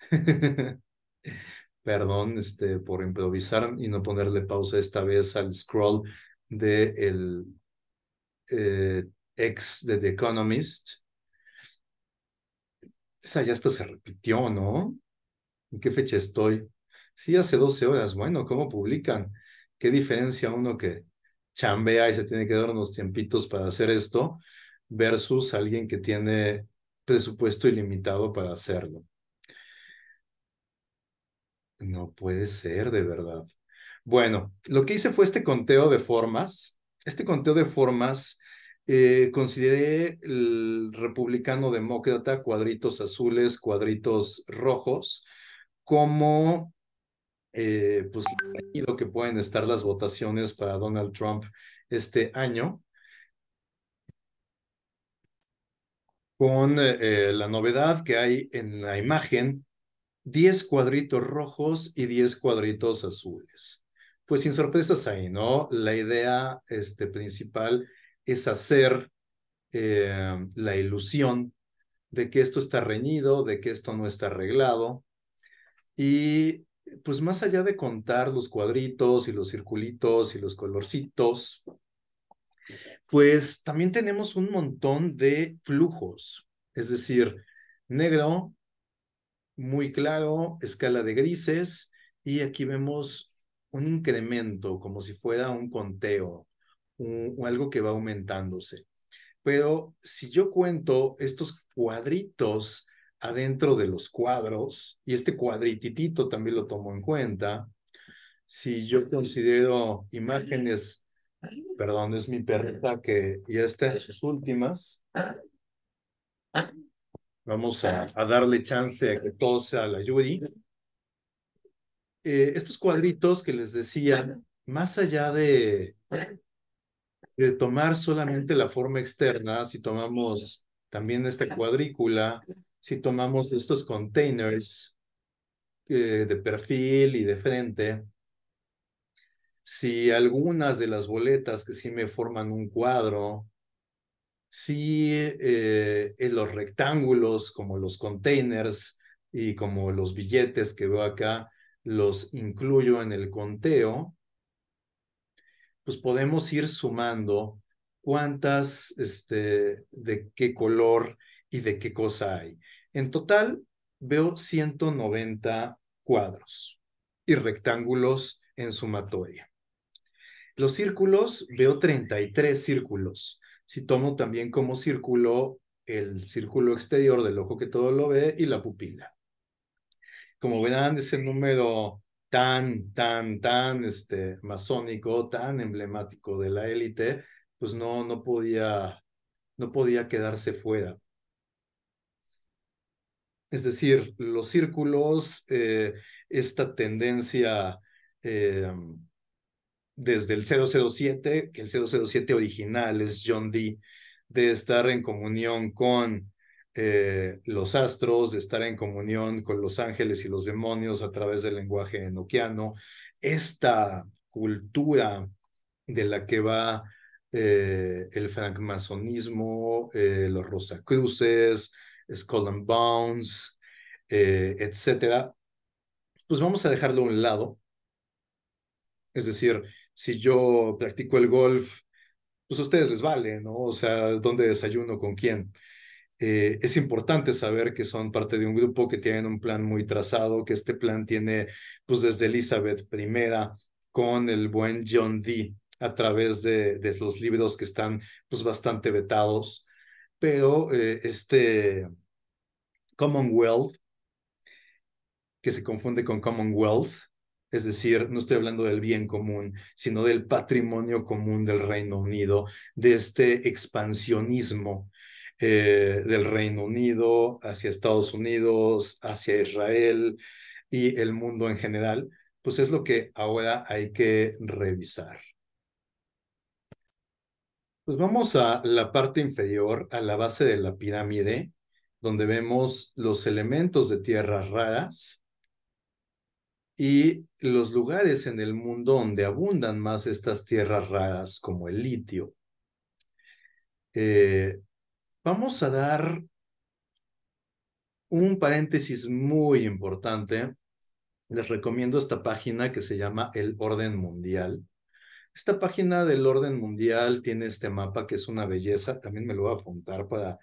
Speaker 1: Perdón este, por improvisar y no ponerle pausa esta vez al scroll de el eh, ex de The Economist. Esa ya hasta se repitió, ¿no? ¿En qué fecha estoy? Sí, hace 12 horas. Bueno, ¿cómo publican? ¿Qué diferencia uno que chambea y se tiene que dar unos tiempitos para hacer esto? versus alguien que tiene presupuesto ilimitado para hacerlo. No puede ser, de verdad. Bueno, lo que hice fue este conteo de formas. Este conteo de formas eh, consideré el republicano demócrata, cuadritos azules, cuadritos rojos, como eh, pues lo que pueden estar las votaciones para Donald Trump este año. Con eh, la novedad que hay en la imagen, 10 cuadritos rojos y 10 cuadritos azules. Pues sin sorpresas ahí, ¿no? La idea este, principal es hacer eh, la ilusión de que esto está reñido, de que esto no está arreglado. Y pues más allá de contar los cuadritos y los circulitos y los colorcitos, pues también tenemos un montón de flujos, es decir, negro, muy claro, escala de grises, y aquí vemos un incremento, como si fuera un conteo, o algo que va aumentándose. Pero si yo cuento estos cuadritos adentro de los cuadros, y este cuadrititito también lo tomo en cuenta, si yo considero imágenes, perdón, es mi perrita que ya está en sus últimas, vamos a, darle chance a que todo sea la Yuri. Eh, estos cuadritos que les decía, más allá de, de tomar solamente la forma externa, si tomamos también esta cuadrícula, si tomamos estos containers eh, de perfil y de frente, si algunas de las boletas que sí me forman un cuadro, si eh, en los rectángulos como los containers y como los billetes que veo acá, los incluyo en el conteo, pues podemos ir sumando cuántas, este, de qué color y de qué cosa hay. En total, veo 190 cuadros y rectángulos en sumatoria. Los círculos, veo 33 círculos. Si tomo también como círculo el círculo exterior del ojo que todo lo ve y la pupila. Como verán, ese número tan, tan, tan este, masónico, tan emblemático de la élite, pues no, no podía, no podía quedarse fuera. Es decir, los círculos, eh, esta tendencia eh, desde el 007, que el 007 original es John Dee, de estar en comunión con eh, los astros, de estar en comunión con los ángeles y los demonios a través del lenguaje enoquiano, esta cultura de la que va el francmasonismo, los Rosacruces, Skull and Bones, etcétera, pues vamos a dejarlo a un lado. Es decir, si yo practico el golf, pues a ustedes les vale, ¿no? O sea, ¿dónde desayuno? ¿Con quién? Eh, es importante saber que son parte de un grupo que tienen un plan muy trazado, que este plan tiene, pues desde Elizabeth I con el buen John Dee a través de, de los libros que están pues bastante vetados, pero eh, este Commonwealth, que se confunde con Commonwealth, es decir, no estoy hablando del bien común, sino del patrimonio común del Reino Unido, de este expansionismo eh, del Reino Unido hacia Estados Unidos, hacia Israel y el mundo en general, pues es lo que ahora hay que revisar. Pues vamos a la parte inferior, a la base de la pirámide, donde vemos los elementos de tierras raras y los lugares en el mundo donde abundan más estas tierras raras, como el litio. Eh, Vamos a dar un paréntesis muy importante. Les recomiendo esta página que se llama El Orden Mundial. Esta página del Orden Mundial tiene este mapa que es una belleza. También me lo voy a apuntar para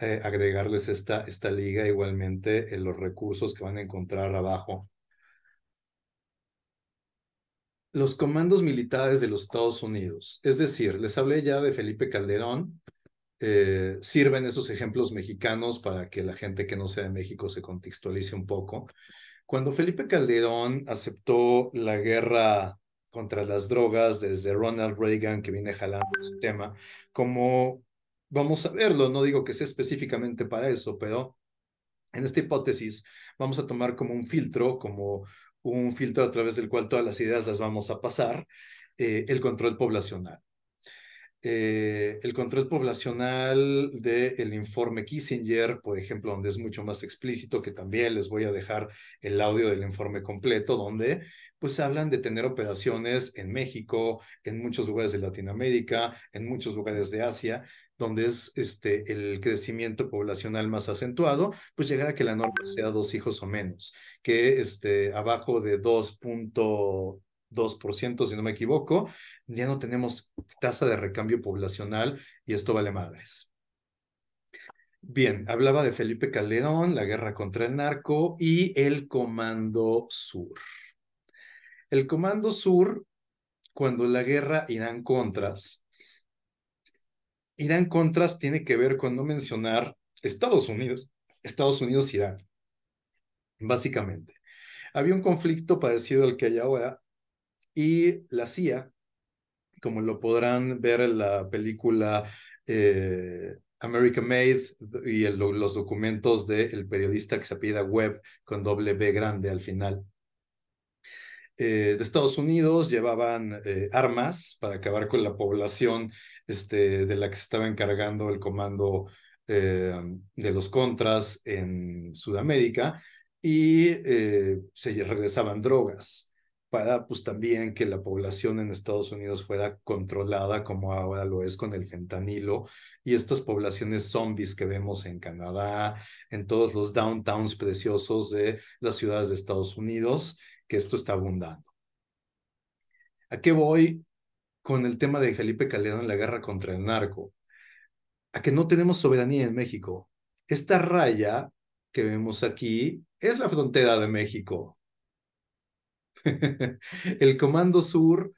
Speaker 1: eh, agregarles esta, esta liga igualmente en los recursos que van a encontrar abajo. Los comandos militares de los Estados Unidos. Es decir, les hablé ya de Felipe Calderón, eh, sirven esos ejemplos mexicanos para que la gente que no sea de México se contextualice un poco. Cuando Felipe Calderón aceptó la guerra contra las drogas desde Ronald Reagan, que viene jalando ese tema, como vamos a verlo, no digo que sea específicamente para eso, pero en esta hipótesis vamos a tomar como un filtro, como un filtro a través del cual todas las ideas las vamos a pasar, eh, el control poblacional. Eh, el control poblacional del informe Kissinger, por ejemplo, donde es mucho más explícito, que también les voy a dejar el audio del informe completo, donde pues hablan de tener operaciones en México, en muchos lugares de Latinoamérica, en muchos lugares de Asia, donde es este, el crecimiento poblacional más acentuado, pues llegar a que la norma sea dos hijos o menos, que este, abajo de 2.2%, si no me equivoco, ya no tenemos tasa de recambio poblacional y esto vale madres. Bien, hablaba de Felipe Calderón, la guerra contra el narco y el Comando Sur. El Comando Sur, cuando la guerra Irán-Contras, Irán-Contras tiene que ver con no mencionar Estados Unidos, Estados Unidos-Irán, básicamente. Había un conflicto parecido al que hay ahora y la CIA como lo podrán ver en la película eh, American Made y los documentos del periodista que se apellida Webb con doble B grande al final. Eh, de Estados Unidos llevaban eh, armas para acabar con la población este, de la que se estaba encargando el comando de los contras en Sudamérica y se regresaban drogas para pues también que la población en Estados Unidos fuera controlada como ahora lo es con el fentanilo y estas poblaciones zombies que vemos en Canadá, en todos los downtowns preciosos de las ciudades de Estados Unidos, que esto está abundando. ¿A qué voy con el tema de Felipe Calderón en la guerra contra el narco? A que no tenemos soberanía en México. Esta raya que vemos aquí es la frontera de México el Comando Sur,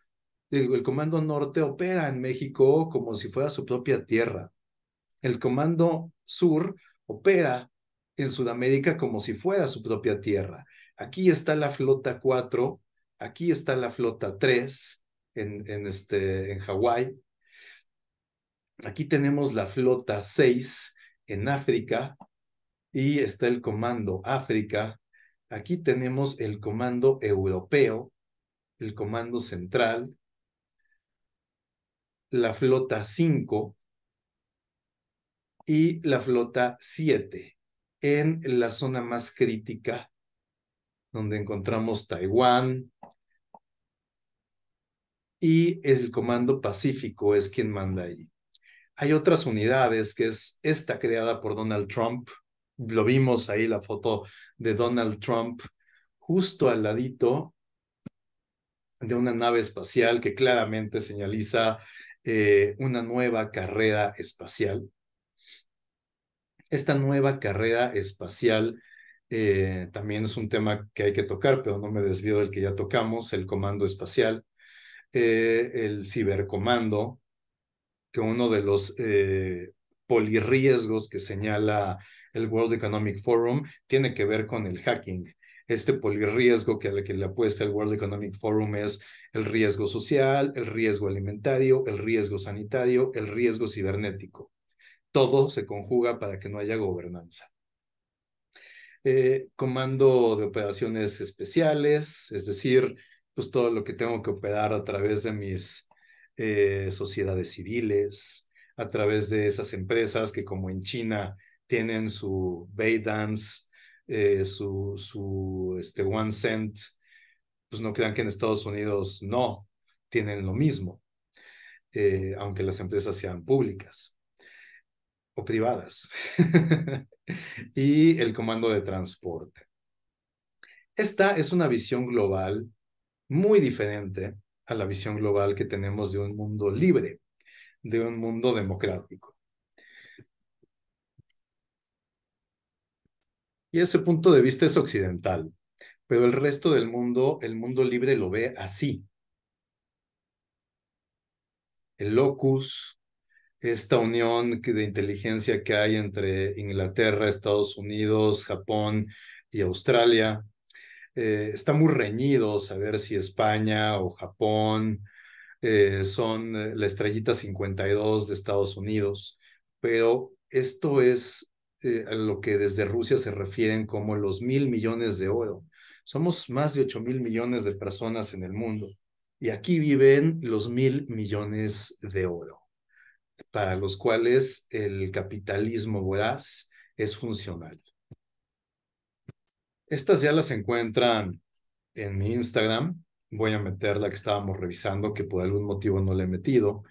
Speaker 1: el, Comando Norte opera en México como si fuera su propia tierra. El Comando Sur opera en Sudamérica como si fuera su propia tierra. Aquí está la flota 4, aquí está la flota 3 en, en, este, en Hawái. Aquí tenemos la flota 6 en África y está el Comando África Aquí tenemos el comando europeo, el comando central, la flota 5 y la flota 7 en la zona más crítica donde encontramos Taiwán y el comando pacífico es quien manda ahí. Hay otras unidades que es esta creada por Donald Trump, lo vimos ahí la foto de Donald Trump justo al ladito de una nave espacial que claramente señaliza eh, una nueva carrera espacial. Esta nueva carrera espacial eh, también es un tema que hay que tocar, pero no me desvío del que ya tocamos, el comando espacial, eh, el cibercomando, que uno de los polirriesgos que señala el World Economic Forum tiene que ver con el hacking. Este polirriesgo que, que le apuesta el World Economic Forum es el riesgo social, el riesgo alimentario, el riesgo sanitario, el riesgo cibernético. Todo se conjuga para que no haya gobernanza. Eh, comando de operaciones especiales, es decir, pues todo lo que tengo que operar a través de mis eh, sociedades civiles, a través de esas empresas que como en China tienen su Bay Dance, eh, su, su este, One Cent, pues no crean que en Estados Unidos no, tienen lo mismo, eh, aunque las empresas sean públicas o privadas. y el comando de transporte. Esta es una visión global muy diferente a la visión global que tenemos de un mundo libre, de un mundo democrático. Y ese punto de vista es occidental, pero el resto del mundo, el mundo libre lo ve así. El locus, esta unión de inteligencia que hay entre Inglaterra, Estados Unidos, Japón y Australia, eh, está muy reñido saber si España o Japón eh, son eh, la estrellita 52 de Estados Unidos, pero esto es a lo que desde Rusia se refieren como los mil millones de oro. Somos más de 8 mil millones de personas en el mundo y aquí viven los mil millones de oro, para los cuales el capitalismo voraz es funcional. Estas ya las encuentran en mi Instagram. Voy a meter la que estábamos revisando, que por algún motivo no le he metido.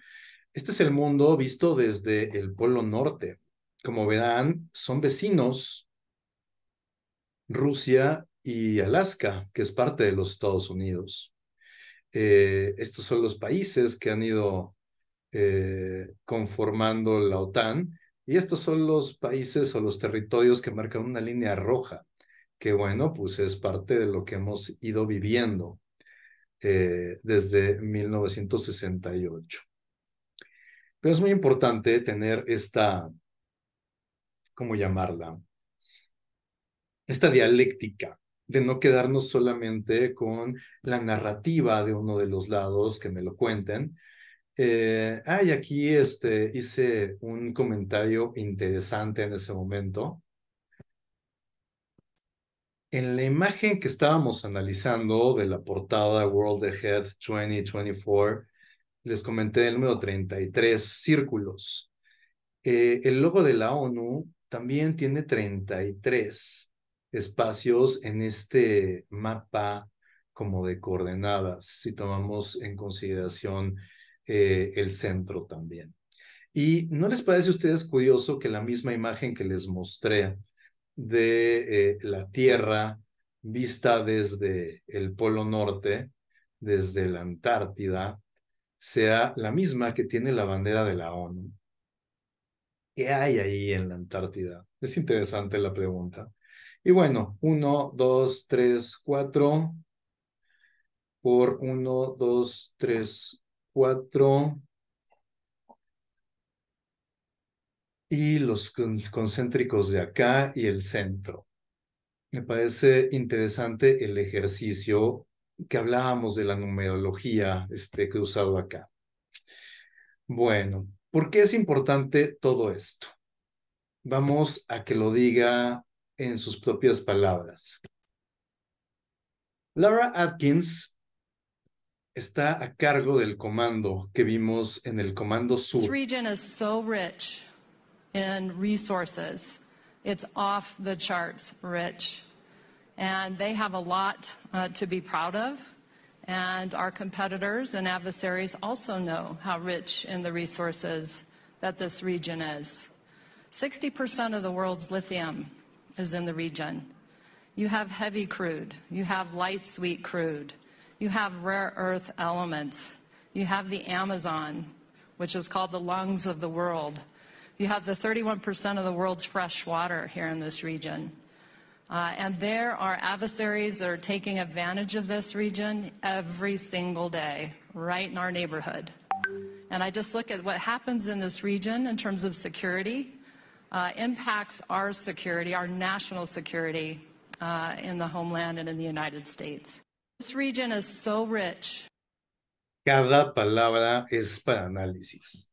Speaker 1: Este es el mundo visto desde el Polo Norte. Como verán, son vecinos Rusia y Alaska, que es parte de los Estados Unidos. Eh, estos son los países que han ido eh, conformando la OTAN y estos son los países o los territorios que marcan una línea roja, que bueno, pues es parte de lo que hemos ido viviendo eh, desde 1968. Pero es muy importante tener esta, ¿cómo llamarla? Esta dialéctica de no quedarnos solamente con la narrativa de uno de los lados que me lo cuenten. Eh, ay, aquí este, hice un comentario interesante en ese momento. En la imagen que estábamos analizando de la portada World Ahead 2024, les comenté el número 33, círculos. Eh, el logo de la ONU también tiene 33 espacios en este mapa como de coordenadas, si tomamos en consideración eh, el centro también. ¿Y no les parece a ustedes curioso que la misma imagen que les mostré de eh, la Tierra vista desde el Polo Norte, desde la Antártida, sea la misma que tiene la bandera de la ONU? ¿Qué hay ahí en la Antártida? Es interesante la pregunta. Y bueno, 1, 2, 3, 4 por 1, 2, 3, 4. Y los concéntricos de acá y el centro. Me parece interesante el ejercicio que hablábamos de la numerología este, cruzado acá. Bueno, ¿por qué es importante todo esto? Vamos a que lo diga en sus propias palabras. Laura Atkins está a cargo del comando que vimos en el Comando Sur.
Speaker 3: In resources. It's off the charts rich. And they have a lot uh, to be proud of. And our competitors and adversaries also know how rich in the resources that this region is. 60% of the world's lithium is in the region. You have heavy crude, you have light sweet crude, you have rare earth elements, you have the Amazon, which is called the lungs of the world. You have the 31% of the world's fresh water here in this region. Uh, and there are adversaries that are taking advantage of this region every single day, right in our neighborhood. And I just look at what happens in this region in terms of security, uh, impacts our security, our national security uh, in the homeland and in the United States. This region is so rich.
Speaker 1: Cada palabra es para análisis.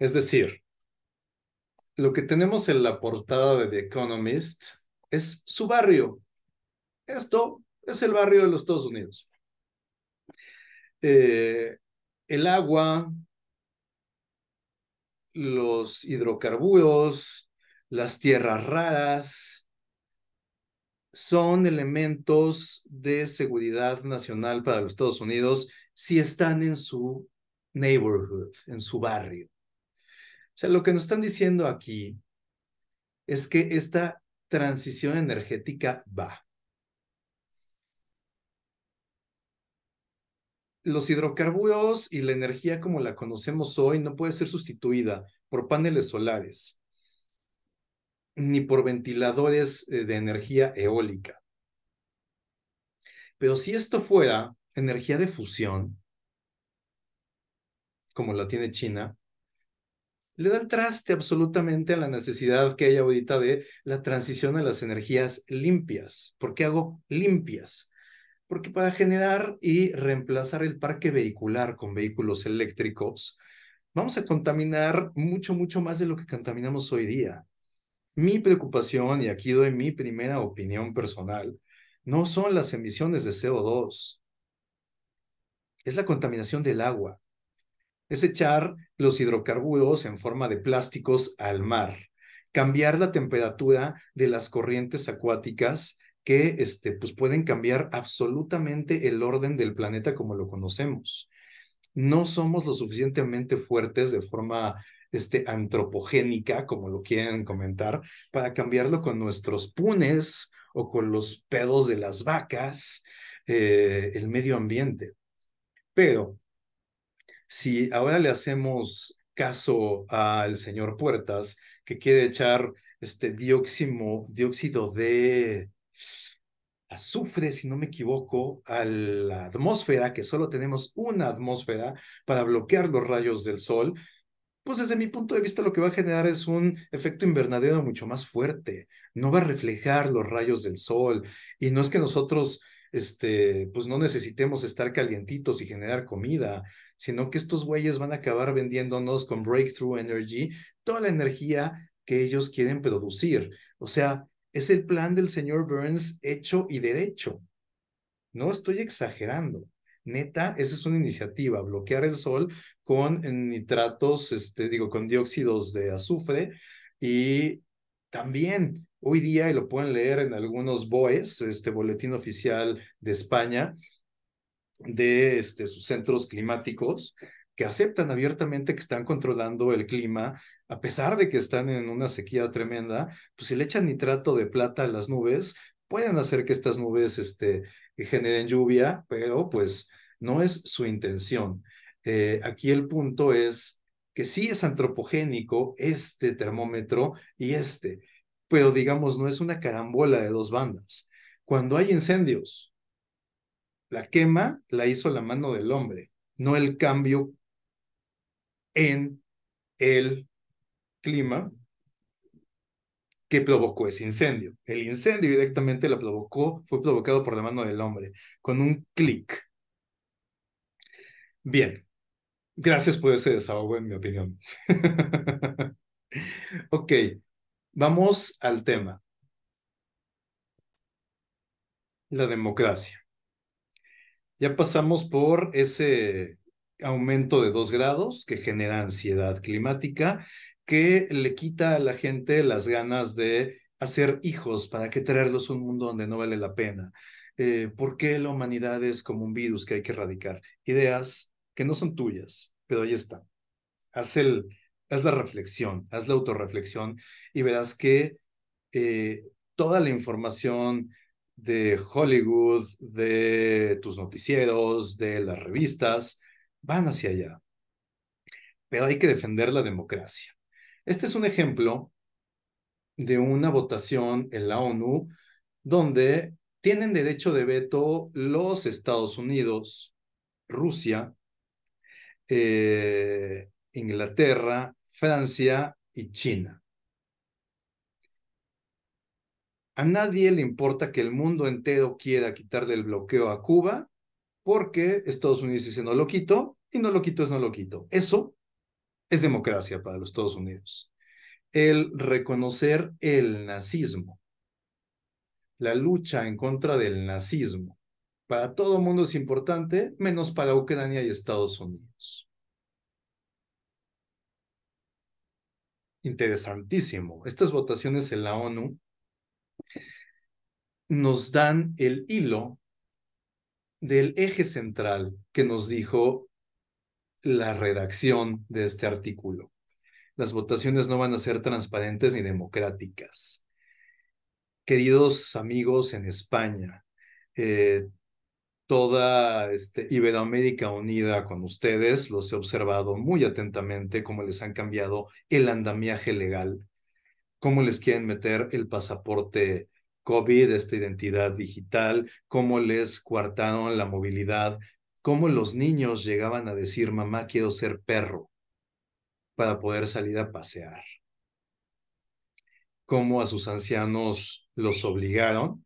Speaker 1: Es decir, lo que tenemos en la portada de The Economist es su barrio. Esto es el barrio de los Estados Unidos. Eh, el agua, los hidrocarburos, las tierras raras son elementos de seguridad nacional para los Estados Unidos si están en su neighborhood, en su barrio. O sea, lo que nos están diciendo aquí es que esta transición energética va. Los hidrocarburos y la energía como la conocemos hoy no puede ser sustituida por paneles solares ni por ventiladores eh, de energía eólica. Pero si esto fuera energía de fusión, como la tiene China, le da el traste absolutamente a la necesidad que hay ahorita de la transición a las energías limpias. ¿Por qué hago limpias? Porque para generar y reemplazar el parque vehicular con vehículos eléctricos, vamos a contaminar mucho, mucho más de lo que contaminamos hoy día. Mi preocupación, y aquí doy mi primera opinión personal, no son las emisiones de CO2, es la contaminación del agua. Es echar los hidrocarburos en forma de plásticos al mar, cambiar la temperatura de las corrientes acuáticas que este, pues pueden cambiar absolutamente el orden del planeta como lo conocemos. No somos lo suficientemente fuertes de forma este, antropogénica, como lo quieren comentar, para cambiarlo con nuestros punes o con los pedos de las vacas, eh, el medio ambiente. Pero si ahora le hacemos caso al señor Puertas, que quiere echar este dióxido de azufre, si no me equivoco, a la atmósfera, que solo tenemos una atmósfera para bloquear los rayos del sol, pues desde mi punto de vista lo que va a generar es un efecto invernadero mucho más fuerte. No va a reflejar los rayos del sol y no es que nosotros este, pues no necesitemos estar calientitos y generar comida, sino que estos güeyes van a acabar vendiéndonos con Breakthrough Energy toda la energía que ellos quieren producir. O sea, es el plan del señor Burns hecho y derecho. No estoy exagerando. Neta, esa es una iniciativa, bloquear el sol con nitratos, este, digo, con dióxidos de azufre y también hoy día, y lo pueden leer en algunos BOEs, este boletín oficial de España, de este, sus centros climáticos, que aceptan abiertamente que están controlando el clima, a pesar de que están en una sequía tremenda, pues si le echan nitrato de plata a las nubes, pueden hacer que estas nubes este, generen lluvia, pero pues no es su intención. Eh, aquí el punto es que sí es antropogénico este termómetro y este, pero digamos, no es una carambola de dos bandas. Cuando hay incendios, la quema la hizo la mano del hombre, no el cambio en el clima que provocó ese incendio. El incendio directamente lo provocó, fue provocado por la mano del hombre, con un clic. Bien, gracias por ese desahogo, en mi opinión. ok, Vamos al tema. La democracia. Ya pasamos por ese aumento de dos grados que genera ansiedad climática, que le quita a la gente las ganas de hacer hijos, para que traerlos a un mundo donde no vale la pena. Eh, ¿Por qué la humanidad es como un virus que hay que erradicar? Ideas que no son tuyas, pero ahí están. Haz el, haz la reflexión, haz la autorreflexión y verás que eh, toda la información de Hollywood, de tus noticieros, de las revistas, van hacia allá. Pero hay que defender la democracia. Este es un ejemplo de una votación en la ONU donde tienen derecho de veto los Estados Unidos, Rusia, eh, Inglaterra, Francia y China. A nadie le importa que el mundo entero quiera quitarle el bloqueo a Cuba porque Estados Unidos dice no lo quito y no lo quito es no lo quito. Eso es democracia para los Estados Unidos. El reconocer el nazismo, la lucha en contra del nazismo, para todo el mundo es importante, menos para Ucrania y Estados Unidos. Interesantísimo. Estas votaciones en la ONU nos dan el hilo del eje central que nos dijo la redacción de este artículo. Las votaciones no van a ser transparentes ni democráticas. Queridos amigos en España, eh, toda este, Iberoamérica unida con ustedes. Los he observado muy atentamente cómo les han cambiado el andamiaje legal, cómo les quieren meter el pasaporte COVID, esta identidad digital, cómo les coartaron la movilidad, cómo los niños llegaban a decir, mamá, quiero ser perro para poder salir a pasear. Cómo a sus ancianos los obligaron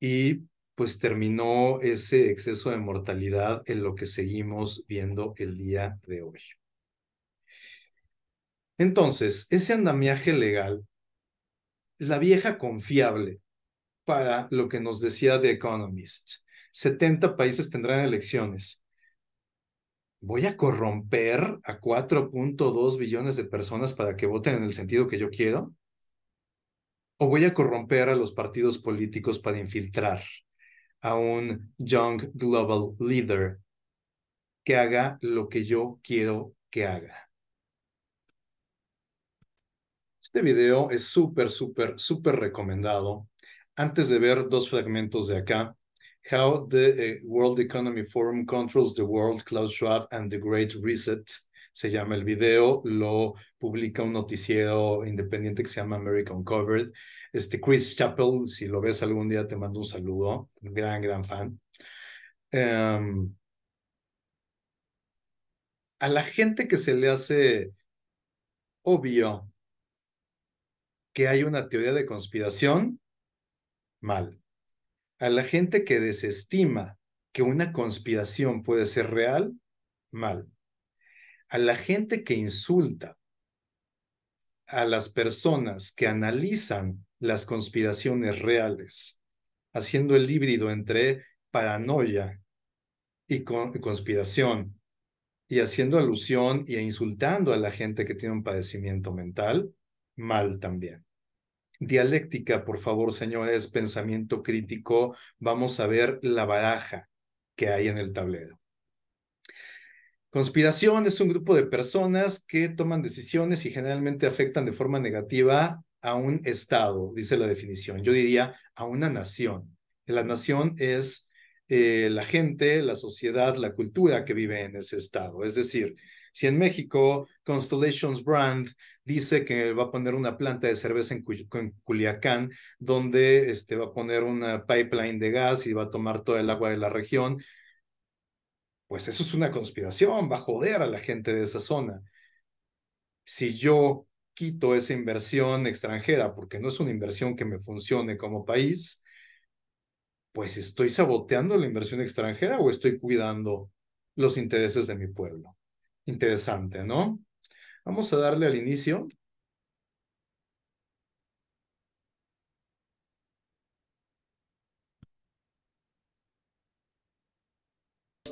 Speaker 1: y pues terminó ese exceso de mortalidad en lo que seguimos viendo el día de hoy. Entonces, ese andamiaje legal, la vieja confiable para lo que nos decía The Economist. 70 países tendrán elecciones. ¿Voy a corromper a 4.2 billones de personas para que voten en el sentido que yo quiero? ¿O voy a corromper a los partidos políticos para infiltrar a un young global leader que haga lo que yo quiero que haga? Este video es súper, súper, súper recomendado. Antes de ver dos fragmentos de acá, How the uh, World Economy Forum Controls the World, Klaus Schwab and the Great Reset. Se llama el video, lo publica un noticiero independiente que se llama American Covered. Este Chris Chappell, si lo ves algún día, te mando un saludo. Gran, gran fan. Um, a la gente que se le hace obvio que hay una teoría de conspiración, mal a la gente que desestima que una conspiración puede ser real, mal. A la gente que insulta a las personas que analizan las conspiraciones reales, haciendo el híbrido entre paranoia y, conspiración, y haciendo alusión y insultando a la gente que tiene un padecimiento mental, mal también. Dialéctica, por favor, señores, pensamiento crítico. Vamos a ver la baraja que hay en el tablero. Conspiración es un grupo de personas que toman decisiones y generalmente afectan de forma negativa a un Estado, dice la definición. Yo diría a una nación. La nación es eh, la gente, la sociedad, la cultura que vive en ese Estado. Es decir, si en México Constellations Brand dice que va a poner una planta de cerveza en, Culiacán, donde este, va a poner una pipeline de gas y va a tomar todo el agua de la región, pues eso es una conspiración, va a joder a la gente de esa zona. Si yo quito esa inversión extranjera porque no es una inversión que me funcione como país, pues estoy saboteando la inversión extranjera o estoy cuidando los intereses de mi pueblo. Interesante, ¿no? Vamos a darle al inicio.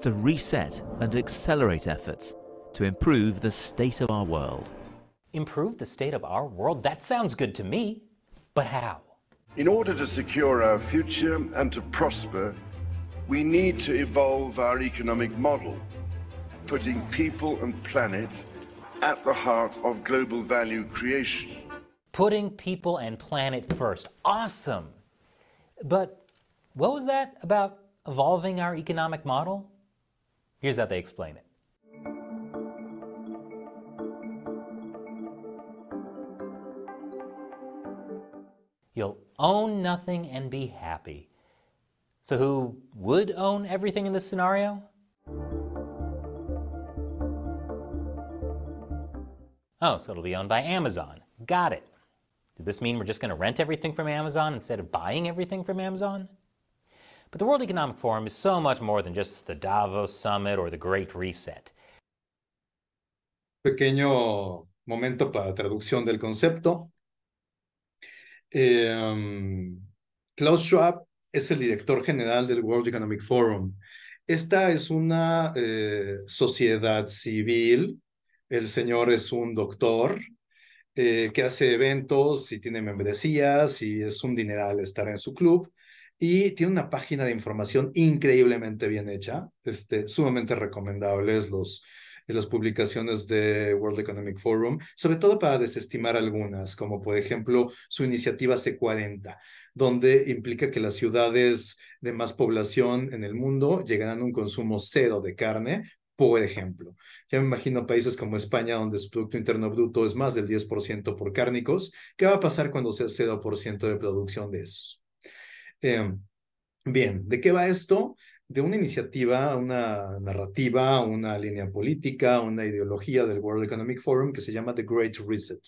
Speaker 4: To reset and accelerate efforts to improve the state of our world.
Speaker 5: Improve the state of our world? That sounds good to me. But how?
Speaker 6: In order to secure our future and to prosper, we need to evolve our economic model putting people and planet at the heart of global value creation.
Speaker 5: Putting people and planet first. Awesome. But what was that about evolving our economic model? Here's how they explain it. You'll own nothing and be happy. So who would own everything in this scenario? Oh, so it'll be owned by Amazon. Got it. Does this mean we're just going to rent everything from Amazon instead of buying everything from Amazon? But the World Economic Forum is so much more than just the Davos Summit or the Great Reset.
Speaker 1: Pequeño momento para traducción del concepto. Eh, Klaus Schwab es el director general del World Economic Forum. Esta es una eh, sociedad civil el señor es un doctor eh, que hace eventos y tiene membresías y es un dineral estar en su club. Y tiene una página de información increíblemente bien hecha, este, sumamente recomendables los, las publicaciones de World Economic Forum, sobre todo para desestimar algunas, como por ejemplo su iniciativa C40, donde implica que las ciudades de más población en el mundo llegarán a un consumo cero de carne, por ejemplo. Ya me imagino países como España, donde su Producto Interno Bruto es más del 10% por cárnicos. ¿Qué va a pasar cuando sea 0% de producción de esos? Em, bien, ¿de qué va esto? De una iniciativa, una narrativa, una línea política, una ideología del World Economic Forum que se llama The Great Reset.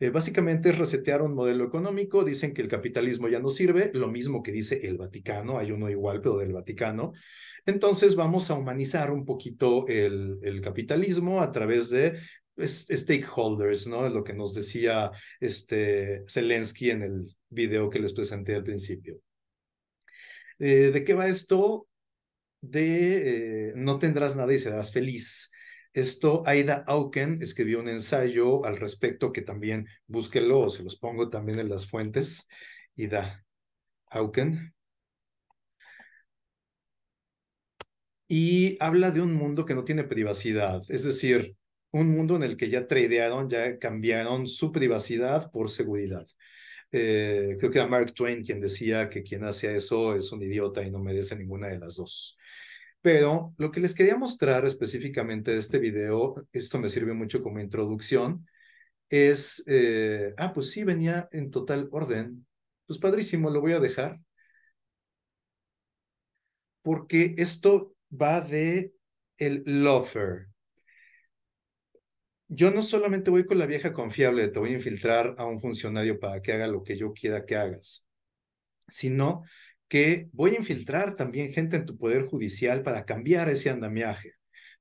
Speaker 1: Eh, básicamente es resetear un modelo económico, dicen que el capitalismo ya no sirve, lo mismo que dice el Vaticano, hay uno igual, pero del Vaticano. Entonces vamos a humanizar un poquito el, capitalismo a través de pues, stakeholders, ¿no? Es lo que nos decía este Zelensky en el video que les presenté al principio. Eh, ¿De qué va esto? De eh, no tendrás nada y serás feliz. Esto, Aida Auken escribió un ensayo al respecto que también búsquelo, se los pongo también en las fuentes. Ida Auken. Y habla de un mundo que no tiene privacidad, es decir, un mundo en el que ya tradearon, ya cambiaron su privacidad por seguridad. Eh, creo que era Mark Twain quien decía que quien hace eso es un idiota y no merece ninguna de las dos. Pero lo que les quería mostrar específicamente de este video, esto me sirve mucho como introducción, es, eh, ah, pues sí, venía en total orden. Pues padrísimo, lo voy a dejar. Porque esto va de el loafer. Yo no solamente voy con la vieja confiable, te voy a infiltrar a un funcionario para que haga lo que yo quiera que hagas, sino que voy a infiltrar también gente en tu poder judicial para cambiar ese andamiaje,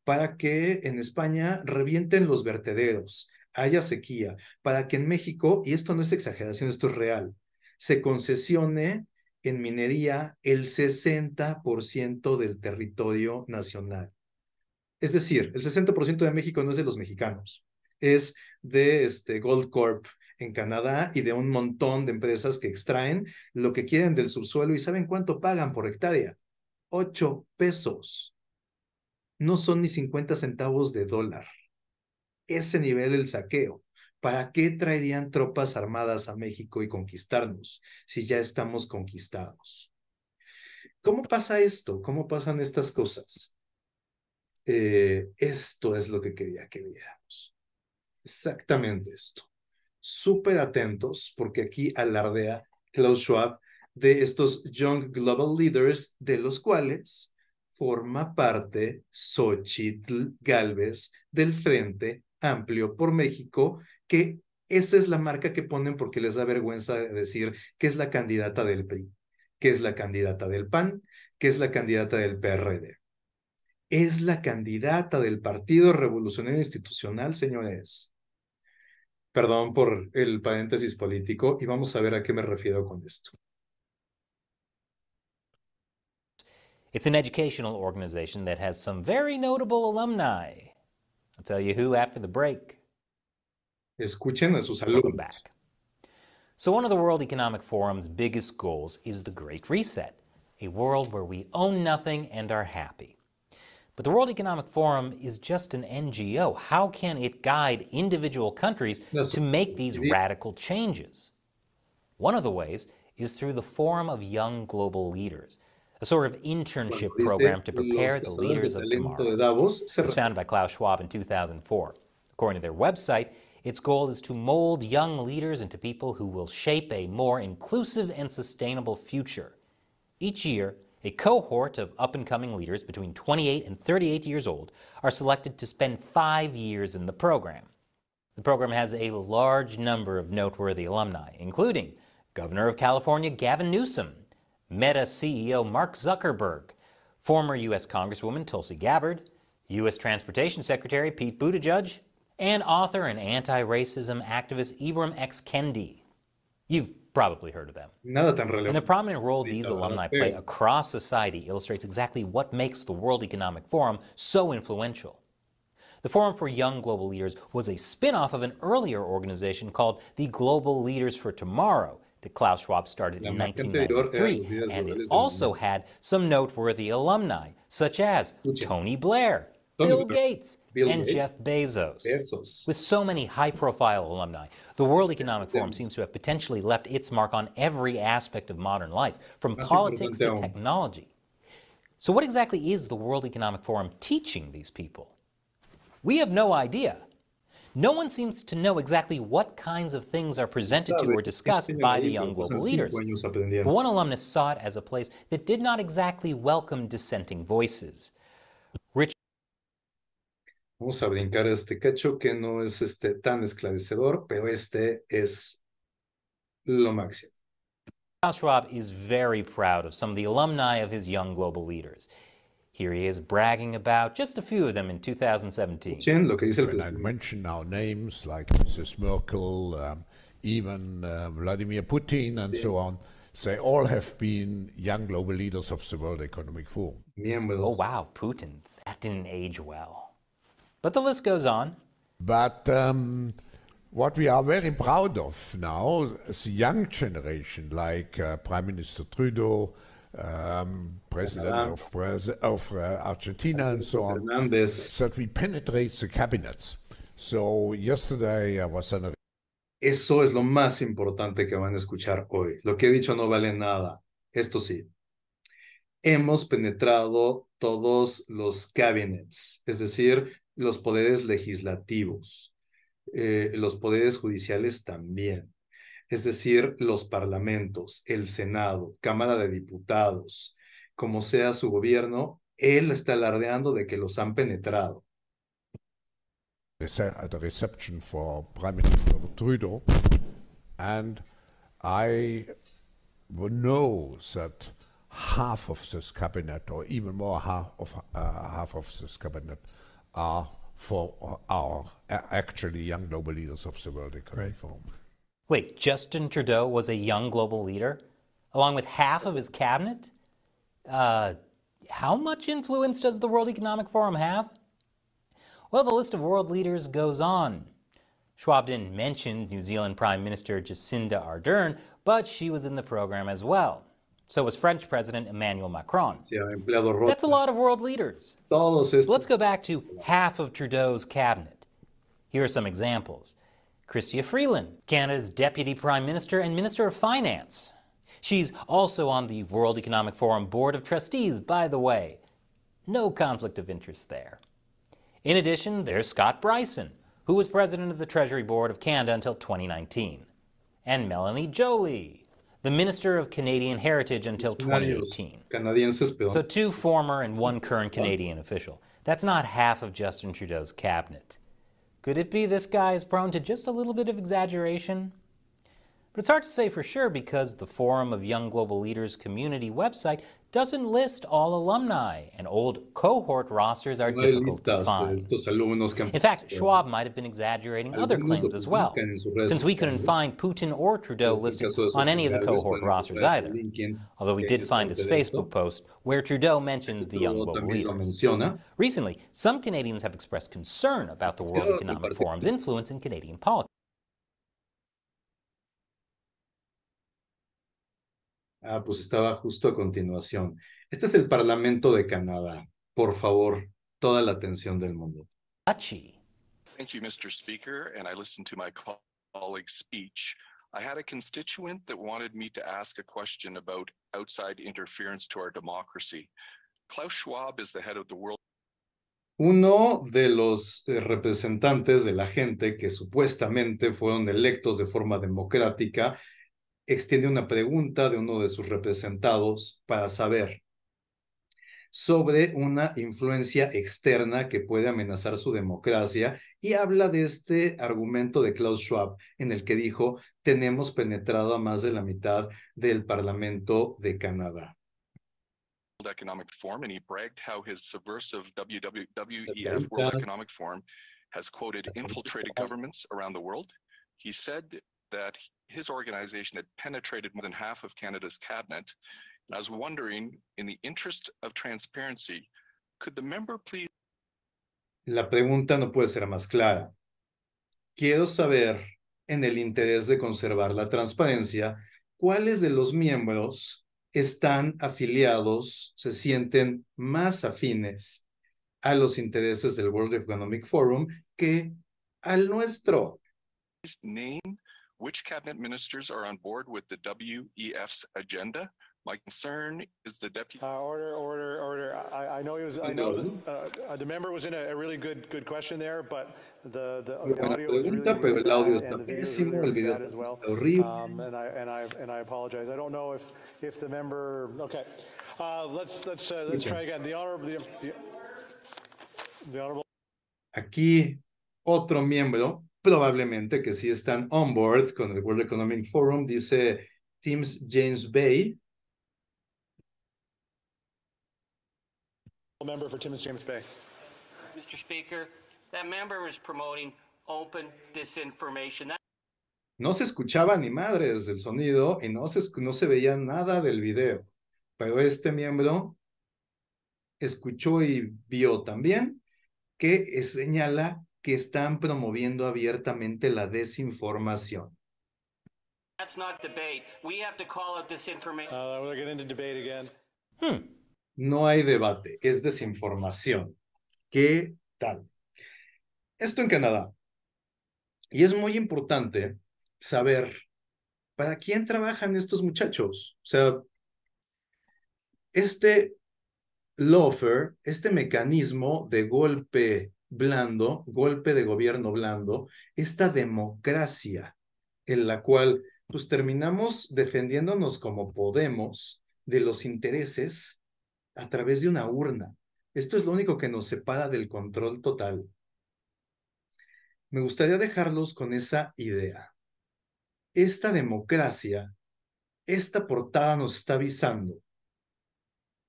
Speaker 1: para que en España revienten los vertederos, haya sequía, para que en México, y esto no es exageración, esto es real, se concesione en minería el 60% del territorio nacional. Es decir, el 60% de México no es de los mexicanos, es de este Gold Corp, en Canadá y de un montón de empresas que extraen lo que quieren del subsuelo y saben cuánto pagan por hectárea. Ocho pesos. No son ni 50 centavos de dólar. Ese nivel el saqueo. ¿Para qué traerían tropas armadas a México y conquistarnos si ya estamos conquistados? ¿Cómo pasa esto? ¿Cómo pasan estas cosas? Eh, esto es lo que quería que viéramos. Exactamente esto súper atentos porque aquí alardea Klaus Schwab de estos Young Global Leaders, de los cuales forma parte Xochitl Galvez del Frente Amplio por México, que esa es la marca que ponen porque les da vergüenza decir que es la candidata del PRI, que es la candidata del PAN, que es la candidata del PRD. Es la candidata del Partido Revolucionario Institucional, señores. Perdón por el paréntesis político y vamos a ver a qué me refiero con esto.
Speaker 5: It's an educational organization that has some very notable alumni. I'll tell you who after the break.
Speaker 1: Escuchen a sus alumnos.
Speaker 5: Welcome back. So one of the World Economic Forum's biggest goals is the Great Reset, a world where we own nothing and are happy. But the World Economic Forum is just an NGO. How can it guide individual countries to make these radical changes? One of the ways is through the Forum of Young Global Leaders, a sort of internship program to prepare the leaders of tomorrow. It was founded by Klaus Schwab in 2004. According to their website, its goal is to mold young leaders into people who will shape a more inclusive and sustainable future. Each year, a cohort of up and coming leaders between 28 and 38 years old are selected to spend five years in the program. The program has a large number of noteworthy alumni, including Governor of California Gavin Newsom, Meta CEO Mark Zuckerberg, former U.S. Congresswoman Tulsi Gabbard, U.S. Transportation Secretary Pete Buttigieg, and author and anti racism activist Ibram X. Kendi. You've probably heard of them.
Speaker 1: Nada tan relevante.
Speaker 5: And the prominent role these alumni play across society illustrates exactly what makes the World Economic Forum so influential. The Forum for Young Global Leaders was a spin off of an earlier organization called the Global Leaders for Tomorrow that Klaus Schwab started in 1993. And it also had some noteworthy alumni, such as Tony Blair, Bill Gates, Bill and Gates. Jeff Bezos. Bezos. With so many high profile alumni, the World Economic Forum seems to have potentially left its mark on every aspect of modern life, from politics to technology. So, what exactly is the World Economic Forum teaching these people? We have no idea. No one seems to know exactly what kinds of things are presented to or discussed by the young global leaders. But one alumnus saw it as a place that did not exactly welcome dissenting voices. Rich
Speaker 1: Vamos a brincar este cacho que no es este tan esclarecedor, pero este es lo máximo.
Speaker 5: Klaus Schwab is very proud of some of the alumni of his young global leaders. Here he is bragging about just a few of them in 2017.
Speaker 1: Lo que dice el
Speaker 7: I mention our names like Mrs. Merkel, um, even uh, Vladimir Putin, and so on. They all have been young global leaders of the World Economic Forum.
Speaker 1: Miembros.
Speaker 5: Oh, wow, Putin. That didn't age well. But the list goes on.
Speaker 7: But um, what we are very proud of now is the young generation, like uh, Prime Minister Trudeau, um, President of, Braz- of uh, Argentina, and so on,
Speaker 1: Fernández.
Speaker 7: that we penetrate the cabinets. So yesterday I was on a
Speaker 1: Eso es lo más importante que van a escuchar hoy. Lo que he dicho no vale nada. Esto sí. Hemos penetrado todos los cabinets, es decir, los poderes legislativos, eh, los poderes judiciales también, es decir, los parlamentos, el Senado, Cámara de Diputados, como sea su gobierno, él está alardeando de que los han penetrado.
Speaker 7: at a reception for Prime Minister Trudeau, and I know that half of this cabinet, or even more half of uh, half of this cabinet, are for our actually young global leaders of the World Economic Forum.
Speaker 5: Wait, Justin Trudeau was a young global leader, along with half of his cabinet? Uh, how much influence does the World Economic Forum have? Well, the list of world leaders goes on. Schwab didn't mention New Zealand Prime Minister Jacinda Ardern, but she was in the program as well. So was French President Emmanuel Macron.
Speaker 1: Se ha empleado roto.
Speaker 5: That's a lot of world leaders. Let's go back to half of Trudeau's cabinet. Here are some examples. Chrystia Freeland, Canada's Deputy Prime Minister and Minister of Finance. She's also on the World Economic Forum Board of Trustees, by the way. No conflict of interest there. In addition, there's Scott Bryson, who was president of the Treasury Board of Canada until 2019, and Melanie Jolie, the Minister of Canadian Heritage until 2018.
Speaker 1: canadienses,
Speaker 5: So two former and one current Canadian official. That's not half of Justin Trudeau's cabinet. Could it be this guy is prone to just a little bit of exaggeration? But it's hard to say for sure because the Forum of Young Global Leaders community website doesn't list all alumni, and old cohort rosters are
Speaker 1: no
Speaker 5: difficult to find.
Speaker 1: estos alumnos que han
Speaker 5: In fact, Schwab might have been exaggerating other claims as well,
Speaker 1: publican en sus redes
Speaker 5: since we couldn't find Putin or Trudeau listed on any of the cohort rosters either. Although we did find this
Speaker 1: parte de esto.
Speaker 5: Facebook post where Trudeau mentions the young global leaders. Recently, some Canadians have expressed concern about the World Economic Forum's influence in Canadian politics.
Speaker 1: Ah, pues estaba justo a continuación. Este es el Parlamento de Canadá. Por favor, toda la atención del mundo.
Speaker 5: Touchy.
Speaker 8: Thank you, Mr. Speaker, and I listened to my col- colleague's speech. I had a constituent that wanted me to ask a question about outside interference to our democracy. Klaus Schwab is the head of the World
Speaker 1: Uno de los eh, representantes de la gente que supuestamente fueron electos de forma democrática extiende una pregunta de uno de sus representados para saber sobre una influencia externa que puede amenazar su democracia y habla de este argumento de Klaus Schwab en el que dijo tenemos penetrado a más de la mitad del Parlamento de Canadá.
Speaker 8: Economic Forum, and he bragged how his subversive WWF World
Speaker 1: ahorita-
Speaker 8: Economic Forum has quoted infiltrated governments around the world. He said that his organization had penetrated more than half of Canada's cabinet. And I was wondering, in the interest of transparency, could the member please
Speaker 1: La pregunta no puede ser más clara. Quiero saber, en el interés de conservar la transparencia, cuáles de los miembros están afiliados, se sienten más afines a los intereses del World Economic Forum que al nuestro.
Speaker 8: name which cabinet ministers are on board with the WEF's agenda? My concern is the deputy.
Speaker 9: Uh, order, order, order. I, I know he was, I know, uh, uh, the member was in a, a really good, good question there, but the, the, the audio was really,
Speaker 1: pero
Speaker 9: really
Speaker 1: el audio
Speaker 9: bad,
Speaker 1: está
Speaker 9: and the video
Speaker 1: pésimo,
Speaker 9: really,
Speaker 1: el video
Speaker 9: bad as well.
Speaker 1: está horrible.
Speaker 9: Um, and I, and I, and I apologize. I don't know if, if the member, okay. Uh, let's, let's, uh, let's try again. The honorable, the, the, the honorable.
Speaker 1: Aquí otro miembro, probablemente que sí están on board con el World Economic Forum, dice Tim's James Bay.
Speaker 9: member for Timmins James Bay.
Speaker 10: Mr. Speaker, that member is promoting open disinformation. That
Speaker 1: No se escuchaba ni madres del sonido y no se, no se veía nada del video, pero este miembro escuchó y vio también que señala que están promoviendo abiertamente la desinformación.
Speaker 10: That's not debate. We have to call out disinformation.
Speaker 9: Uh, we're getting into debate again.
Speaker 5: Hmm.
Speaker 1: No hay debate, es desinformación. ¿Qué tal? Esto en Canadá. Y es muy importante saber para quién trabajan estos muchachos. O sea, este lawfare, este mecanismo de golpe blando, golpe de gobierno blando, esta democracia en la cual pues terminamos defendiéndonos como podemos de los intereses a través de una urna. Esto es lo único que nos separa del control total. Me gustaría dejarlos con esa idea. Esta democracia, esta portada nos está avisando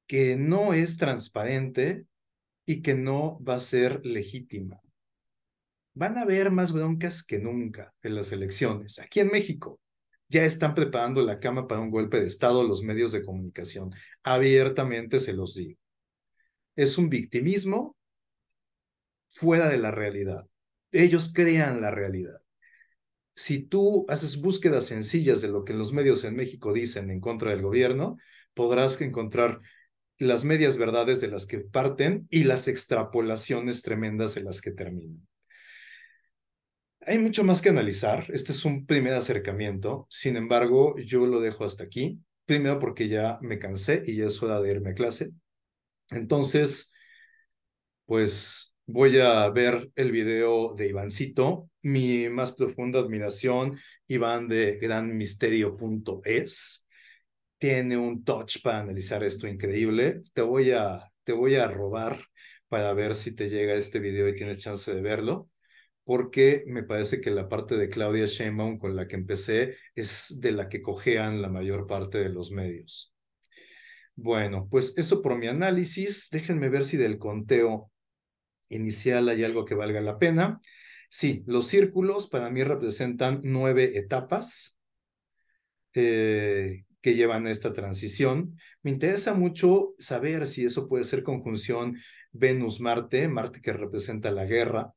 Speaker 1: que no es transparente y que no va a ser legítima. Van a haber más broncas que nunca en las elecciones. Aquí en México ya están preparando la cama para un golpe de Estado los medios de comunicación. Abiertamente se los digo. Es un victimismo fuera de la realidad. Ellos crean la realidad. Si tú haces búsquedas sencillas de lo que los medios en México dicen en contra del gobierno, podrás encontrar las medias verdades de las que parten y las extrapolaciones tremendas en las que terminan. Hay mucho más que analizar. Este es un primer acercamiento. Sin embargo, yo lo dejo hasta aquí. Primero porque ya me cansé y ya es hora de irme a clase. Entonces, pues voy a ver el video de Ivancito. Mi más profunda admiración, Iván de granmisterio.es tiene un touch para analizar esto increíble. Te voy a, te voy a robar para ver si te llega este video y tienes chance de verlo, porque me parece que la parte de Claudia Sheinbaum con la que empecé es de la que cojean la mayor parte de los medios. Bueno, pues eso por mi análisis. Déjenme ver si del conteo inicial hay algo que valga la pena. Sí, los círculos para mí representan nueve etapas. Eh, que llevan esta transición. Me interesa mucho saber si eso puede ser conjunción Venus-Marte, Marte que representa la guerra.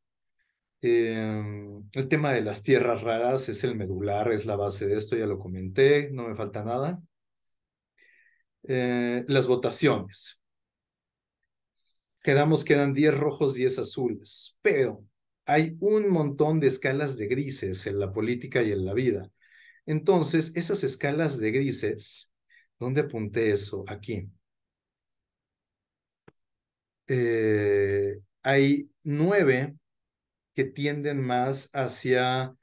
Speaker 1: Em, el tema de las tierras raras es el medular, es la base de esto, ya lo comenté, no me falta nada. Eh, las votaciones. Quedamos, quedan 10 rojos, 10 azules, pero hay un montón de escalas de grises en la política y en la vida. Entonces, esas escalas de grises, ¿dónde apunté eso? Aquí. Eh, hay nueve que tienden más hacia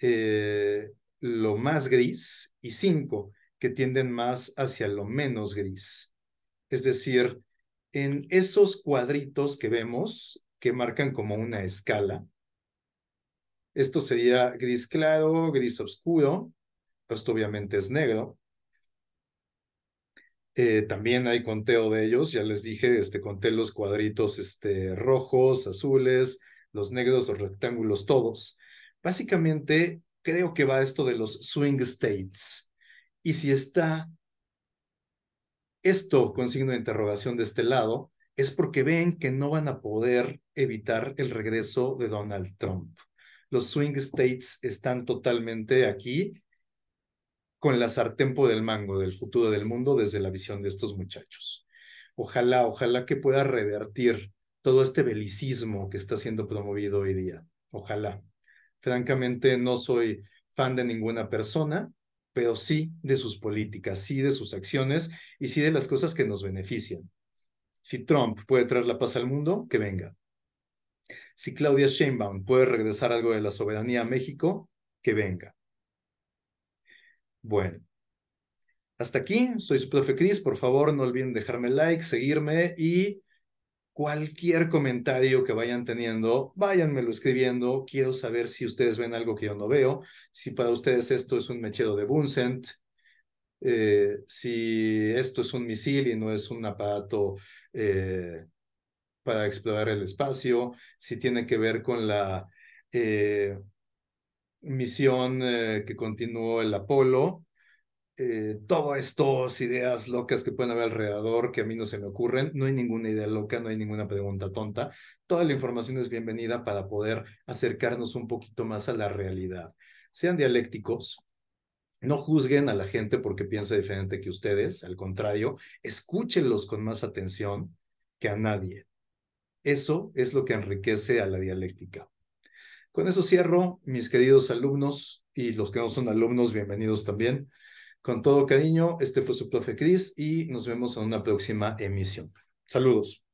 Speaker 1: eh, lo más gris y cinco que tienden más hacia lo menos gris. Es decir, en esos cuadritos que vemos, que marcan como una escala, esto sería gris claro, gris oscuro, esto obviamente es negro. Eh, también hay conteo de ellos, ya les dije, este, conté los cuadritos este, rojos, azules, los negros, los rectángulos, todos. Básicamente, creo que va esto de los swing states. Y si está esto con signo de interrogación de este lado, es porque ven que no van a poder evitar el regreso de Donald Trump. Los swing states están totalmente aquí con la sartén del mango del futuro del mundo desde la visión de estos muchachos. Ojalá, ojalá que pueda revertir todo este belicismo que está siendo promovido hoy día. Ojalá. Francamente, no soy fan de ninguna persona, pero sí de sus políticas, sí de sus acciones y sí de las cosas que nos benefician. Si Trump puede traer la paz al mundo, que venga. Si Claudia Sheinbaum puede regresar algo de la soberanía a México, que venga. Bueno, hasta aquí, soy su profe Cris, por favor no olviden dejarme like, seguirme y cualquier comentario que vayan teniendo, váyanmelo escribiendo, quiero saber si ustedes ven algo que yo no veo, si para ustedes esto es un mechero de Bunsen, eh, si esto es un misil y no es un aparato eh, para explorar el espacio, si tiene que ver con la... Eh, misión eh, que continuó el Apolo, eh, todo estos ideas locas que pueden haber alrededor que a mí no se me ocurren. No hay ninguna idea loca, no hay ninguna pregunta tonta. Toda la información es bienvenida para poder acercarnos un poquito más a la realidad. Sean dialécticos, no juzguen a la gente porque piensa diferente que ustedes, al contrario, escúchenlos con más atención que a nadie. Eso es lo que enriquece a la dialéctica. Con eso cierro, mis queridos alumnos y los que no son alumnos, bienvenidos también. Con todo cariño, este fue su profe Cris y nos vemos en una próxima emisión. Saludos.